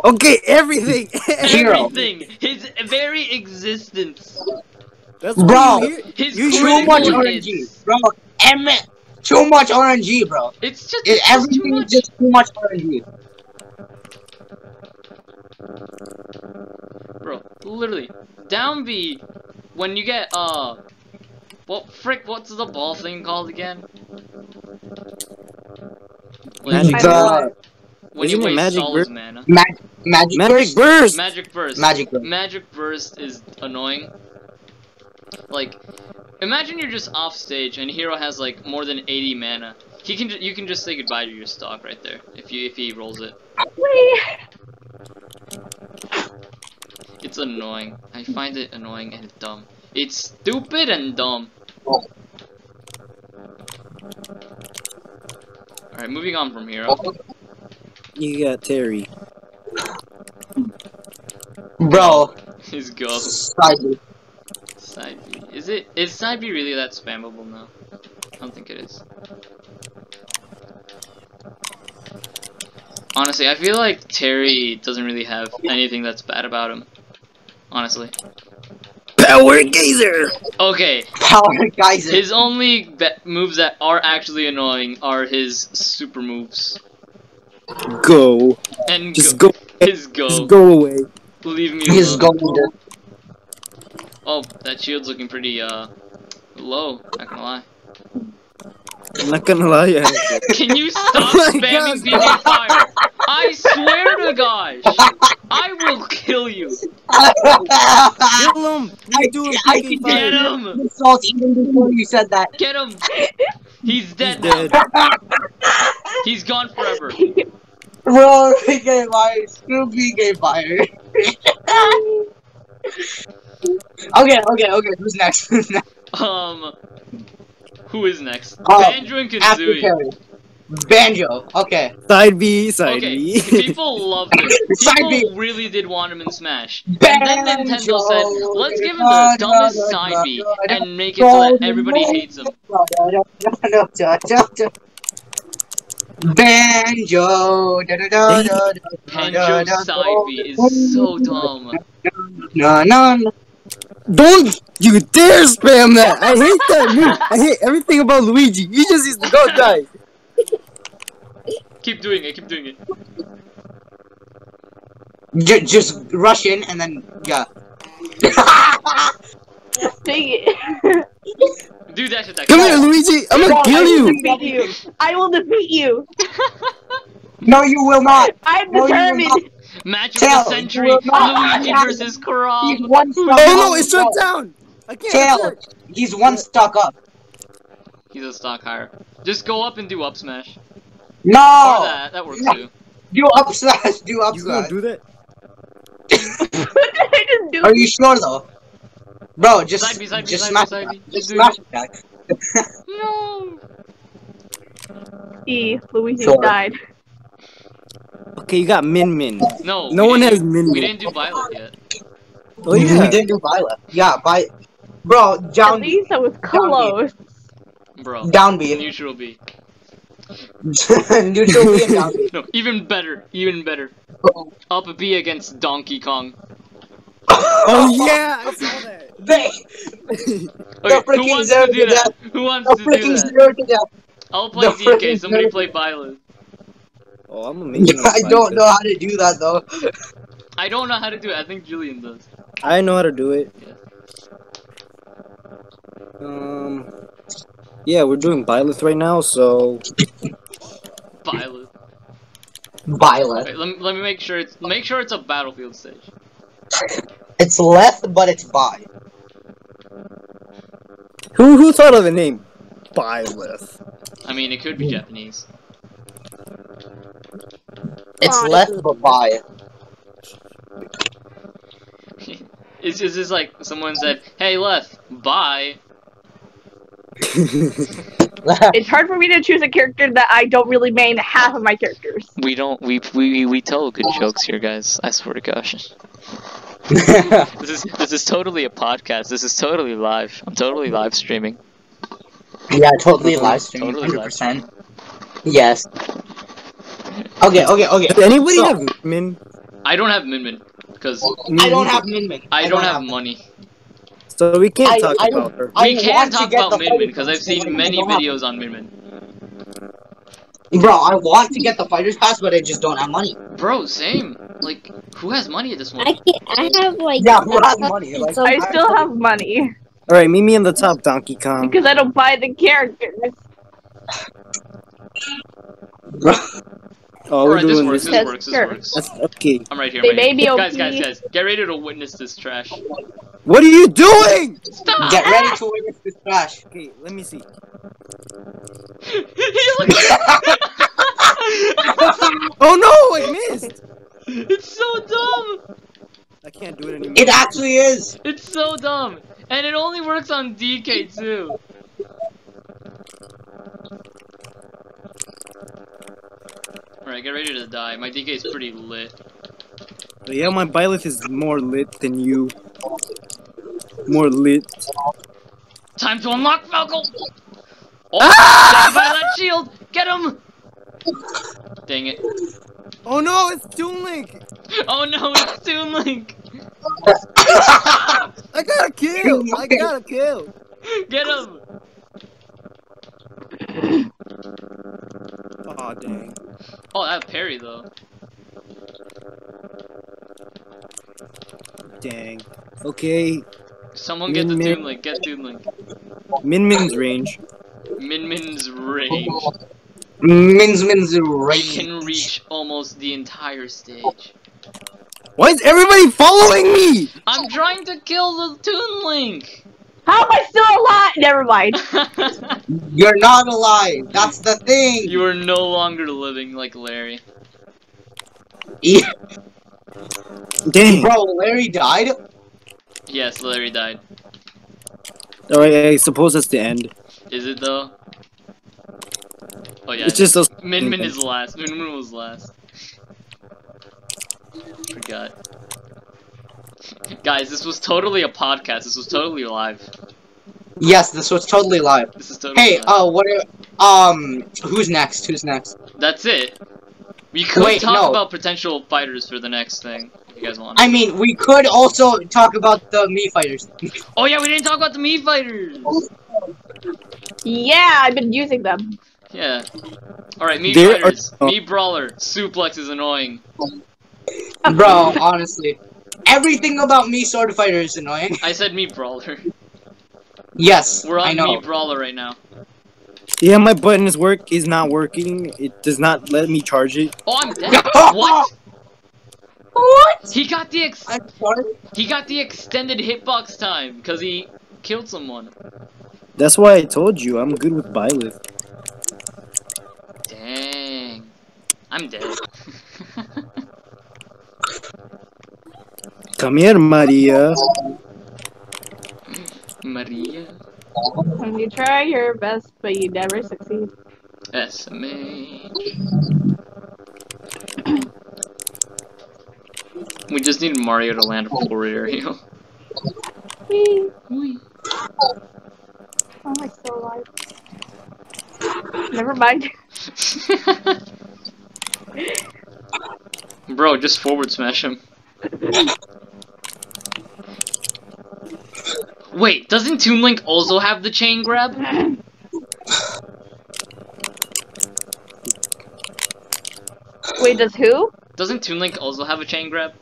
Okay, everything. *laughs* Hero. Everything. His very existence. That's what Bro. you. His You- Too much. RNG, bro. Emmett, too much RNG, bro. It's just, It, it's just too everything is just too much RNG. Bro, literally. Down B when you get uh, what frick? What's the ball thing called again? When Magic you- I The don't know. when Isn't you it waste Magic all Burst? mana. Mag magic, Magic burst? burst. Magic burst. Magic burst. Magic burst is annoying. Like, imagine you're just off stage and hero has like more than 80 mana. He can you can just say goodbye to your stock right there if you if he rolls it. Wait. *laughs* It's annoying. I find it annoying and dumb. It's stupid and dumb. Alright, moving on from hero. You got Terry. Bro, *laughs* His go. Side B. Is it is side B really that spammable now? I don't think it is. Honestly, I feel like Terry doesn't really have anything that's bad about him. Honestly. Power Geyser. Okay, Power Geyser. his only moves that are actually annoying are his super moves. Go. And Just go- go. his go. Just go away. Leave me He's alone. to. Oh, that shield's looking pretty uh low, not gonna lie. I'm not gonna lie. Yeah. *laughs* Can you stop Oh spamming God. Fire? I swear to gosh! I will kill you! Kill him. You do I a can PK Get fire. him! Insult even before you said that. Get him! He's dead, He's dead. He's gone forever. Bro, PK Fire. Screw PK Fire. *laughs* okay, okay, okay. Who's next? *laughs* Who's next? Um, who is next? Oh, Banjo and After Kazooie. Banjo. Okay. Side B. Side Okay, B. people *laughs* love this. Side People B. really did want him in Smash. And then Nintendo said, let's give him the dumbest side B and make it so that everybody hates him. Banjo. da, da, da, da, da, da, Banjo side B is so dumb. No, no, no. Don't you dare spam that! I hate that move. I hate everything about Luigi. He just needs to go die. Keep doing it, keep doing it. J- just rush in and then yeah. *laughs* Dang it. *laughs* Do dash attack. Come here, Luigi. I'm gonna kill you. you. I will defeat you. no, you will not. *laughs* I'm No, you will not. determined. Match of Tail, the century. Luigi versus He's Karam. one stuck Oh no, it's shut down. I can't. Tail. He's one stuck up. He's a stock higher. Just go up and do up smash. Or No. that. That works No. too. Do up slash. Do up smash. You gonna do that? what did I just do? Are you sure though? Bro, just Side B, side B, just side smash side. B. Just Just do smash attack. *laughs* No. E, Luigi Sure. died. Okay, you got Min Min. No. No one has Min Min We didn't do Violet yet. Oh yeah. We didn't do Violet. Yeah, by Bro, down B. least I was close. Bro. Down B. Neutral B. *laughs* Neutral B and down B. *laughs* No, even better. Even better. Up B against Donkey Kong. Oh *laughs* yeah, I saw that. They, Okay, who freaking wants zero to do to that? Who wants the to do freaking that? zero to death. I'll play the DK. Somebody play Violet. Oh, I'm gonna make it. I don't know how to do that though. I don't know how to do it. I think Julian does. I know how to do it. Yeah. Um. Yeah, we're doing Byleth right now, so Violet. Violet. Wait, let me, let me make sure it's make sure it's a battlefield stage. It's left, but it's by. who who thought of the name Byleth? I mean, it could be Japanese. It's Oh, left, but by. It's *laughs* it's just like someone said, "Hey, left, bye." *laughs* It's hard for me to choose a character that I don't really main half of my characters. We don't we we we tell good jokes here, guys. I swear to gosh. *laughs* This is this is totally a podcast. This is totally live. I'm totally live streaming. yeah, totally live streaming. Totally hundred live percent. Yes. Okay, okay, okay. Does anybody So- have Min? I don't have Min Min because I don't have Min Min. I don't have money. So we can't I- talk I- about her. I We can want talk about the Min Min because I've seen many videos on Min Min. Bro, I want to get the fighter's pass, but I just don't have money. Bro, same. Like, who has money at this I moment? can't. I have like. Yeah, who has money? Like, so I still have money All right, meet me in the top, Donkey Kong. because I don't buy the characters. Bro, Oh, Alright, this works, this. this Yes, works, this works. Okay. I'm right here, They right may be here. OP. Guys, guys, guys, get ready to witness this trash. What are you doing? Stop! get ready to witness this trash. Okay, let me see. *laughs* He looks- *laughs* Oh no, I missed. it's so dumb! I can't do it anymore. It actually is. It's so dumb! And it only works on DK too. Alright, get ready to die. My DK is pretty lit. Yeah, my Byleth is more lit than you. More lit. Time to unlock Falco! Oh, ah! out of that shield! Get him! Dang it. Oh no, it's Toon Link! Oh no, it's Toon Link! *laughs* I got a kill! I got a kill! Get him! *laughs* Aw, dang. Oh, that parry though. Dang. Okay, Someone get the Min Min. Toon Link, get Toon Link. Min Min's range. Min Min's range. Min's Min's He range. can reach almost the entire stage. Why is everybody following me? I'm trying to kill the Toon Link! How am I still alive? Never mind. *laughs* You're not alive. That's the thing. you are no longer living like Larry. Yeah. Dang. Bro, Larry died. Yes, Larry died. Oh, Alright, I suppose that's the end. Is it though? Oh yeah. It's just those. Min Min is last. Min Min was last. Forgot. Guys, this was totally a podcast. This was totally live. Yes, this was totally live. This is totally Hey, live. uh, what? Are, um, who's next? Who's next? That's it. We could Wait, talk no. about potential fighters for the next thing. You guys want. I mean, we could also talk about the me fighters. Oh yeah, we didn't talk about the Mii fighters. yeah, I've been using them. Yeah. All right, Mii There are- fighters. oh. Mii brawler. Suplex is annoying. Bro, honestly, everything about Mii sword fighter is annoying. I said Mii brawler. Yes, We're I on know. Mii brawler right now. Yeah, my button is work is not working. It does not let me charge it. Oh, I'm dead. *laughs* what? What? He got the ex he got the extended hitbox time because he killed someone. That's why I told you I'm good with Byleth. Dang. I'm dead. *laughs* Come here, Maria. Maria. And you try your best, but you never succeed. SMA. we just need Mario to land a full aerial. Whee! Whee. How am I still alive? Never mind. *laughs* Bro, just forward smash him. *laughs* Wait, doesn't Toon Link also have the chain grab? Wait, does who? Doesn't Toon Link also have a chain grab?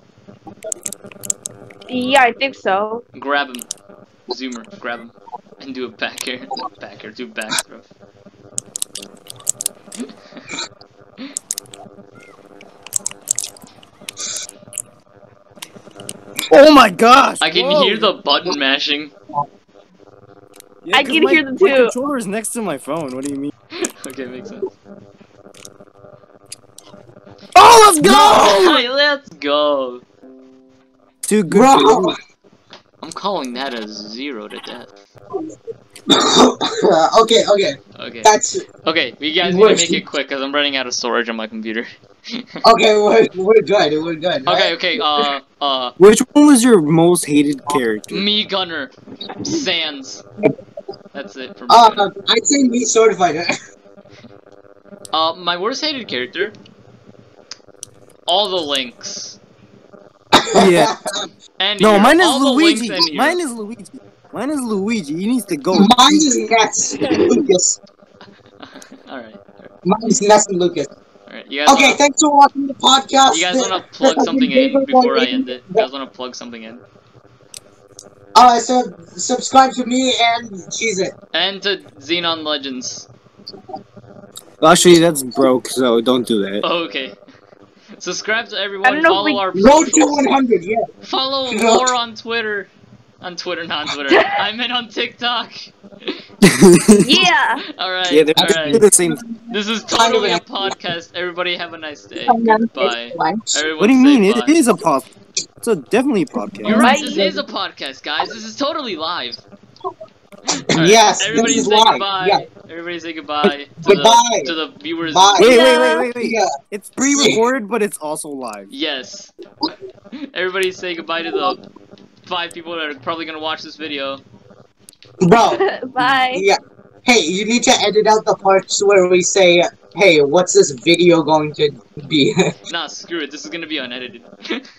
Yeah, I think so. Grab him. Zoomer, grab him. And do a back air. Back air, do a back throw. Oh my gosh! I can whoa. hear the button mashing. Yeah, I 'cause can my- hear the My two. controller is next to my phone. What do you mean? *laughs* okay, makes sense. Oh, let's go! *laughs* Hey, let's go! Too good. Bro. I'm calling that a zero to death. *laughs* okay, okay. Okay. That's Okay, We guys need to make it quick because I'm running out of storage on my computer. Okay. We're we're good. We're good. Okay, okay, uh, uh, Which one was your most hated character? Mii gunner, Sans. That's it for Mii. Uh, I'd say me sword fighter. *laughs* Uh, my worst hated character. All the links. Yeah. *laughs* And No, heroes. mine is All Luigi. Mine is Luigi. Mine is Luigi. He needs to go. Mine is Ness. Lucas. *laughs* Alright. Mine's Ness and Lucas. Alright, you guys Okay, wanna, thanks for watching the podcast. you guys wanna plug something in before I end it? You guys wanna plug something in? Uh, so subscribe to me and she's it. And to Xenon Legends. Actually, that's broke, so don't do that. Oh, okay. Subscribe to I everyone, don't know if follow we- our Road to 100, yeah. Follow No. Lore on Twitter. On Twitter, not on Twitter. *laughs* I meant on TikTok. *laughs* Yeah. Alright, yeah, they're alright. the same. This is totally a podcast. Everybody have a nice day. And then Goodbye. it's lunch. Everyone What do you mean? bye. It is a pod. It's a definitely a podcast. You're right, Bye. this is a podcast, guys. This is totally live. Alright, Yes, this everybody is say live, goodbye. yeah. Everybody say goodbye. To Goodbye. The, to the viewers. Bye. Wait, wait, wait, wait, wait. Yeah. It's pre-recorded, but it's also live. Yes. Everybody say goodbye to the five people that are probably gonna watch this video. Bro, *laughs* Bye. yeah. Hey, you need to edit out the parts where we say, hey, what's this video going to be? *laughs* Nah, screw it. This is gonna be unedited. *laughs*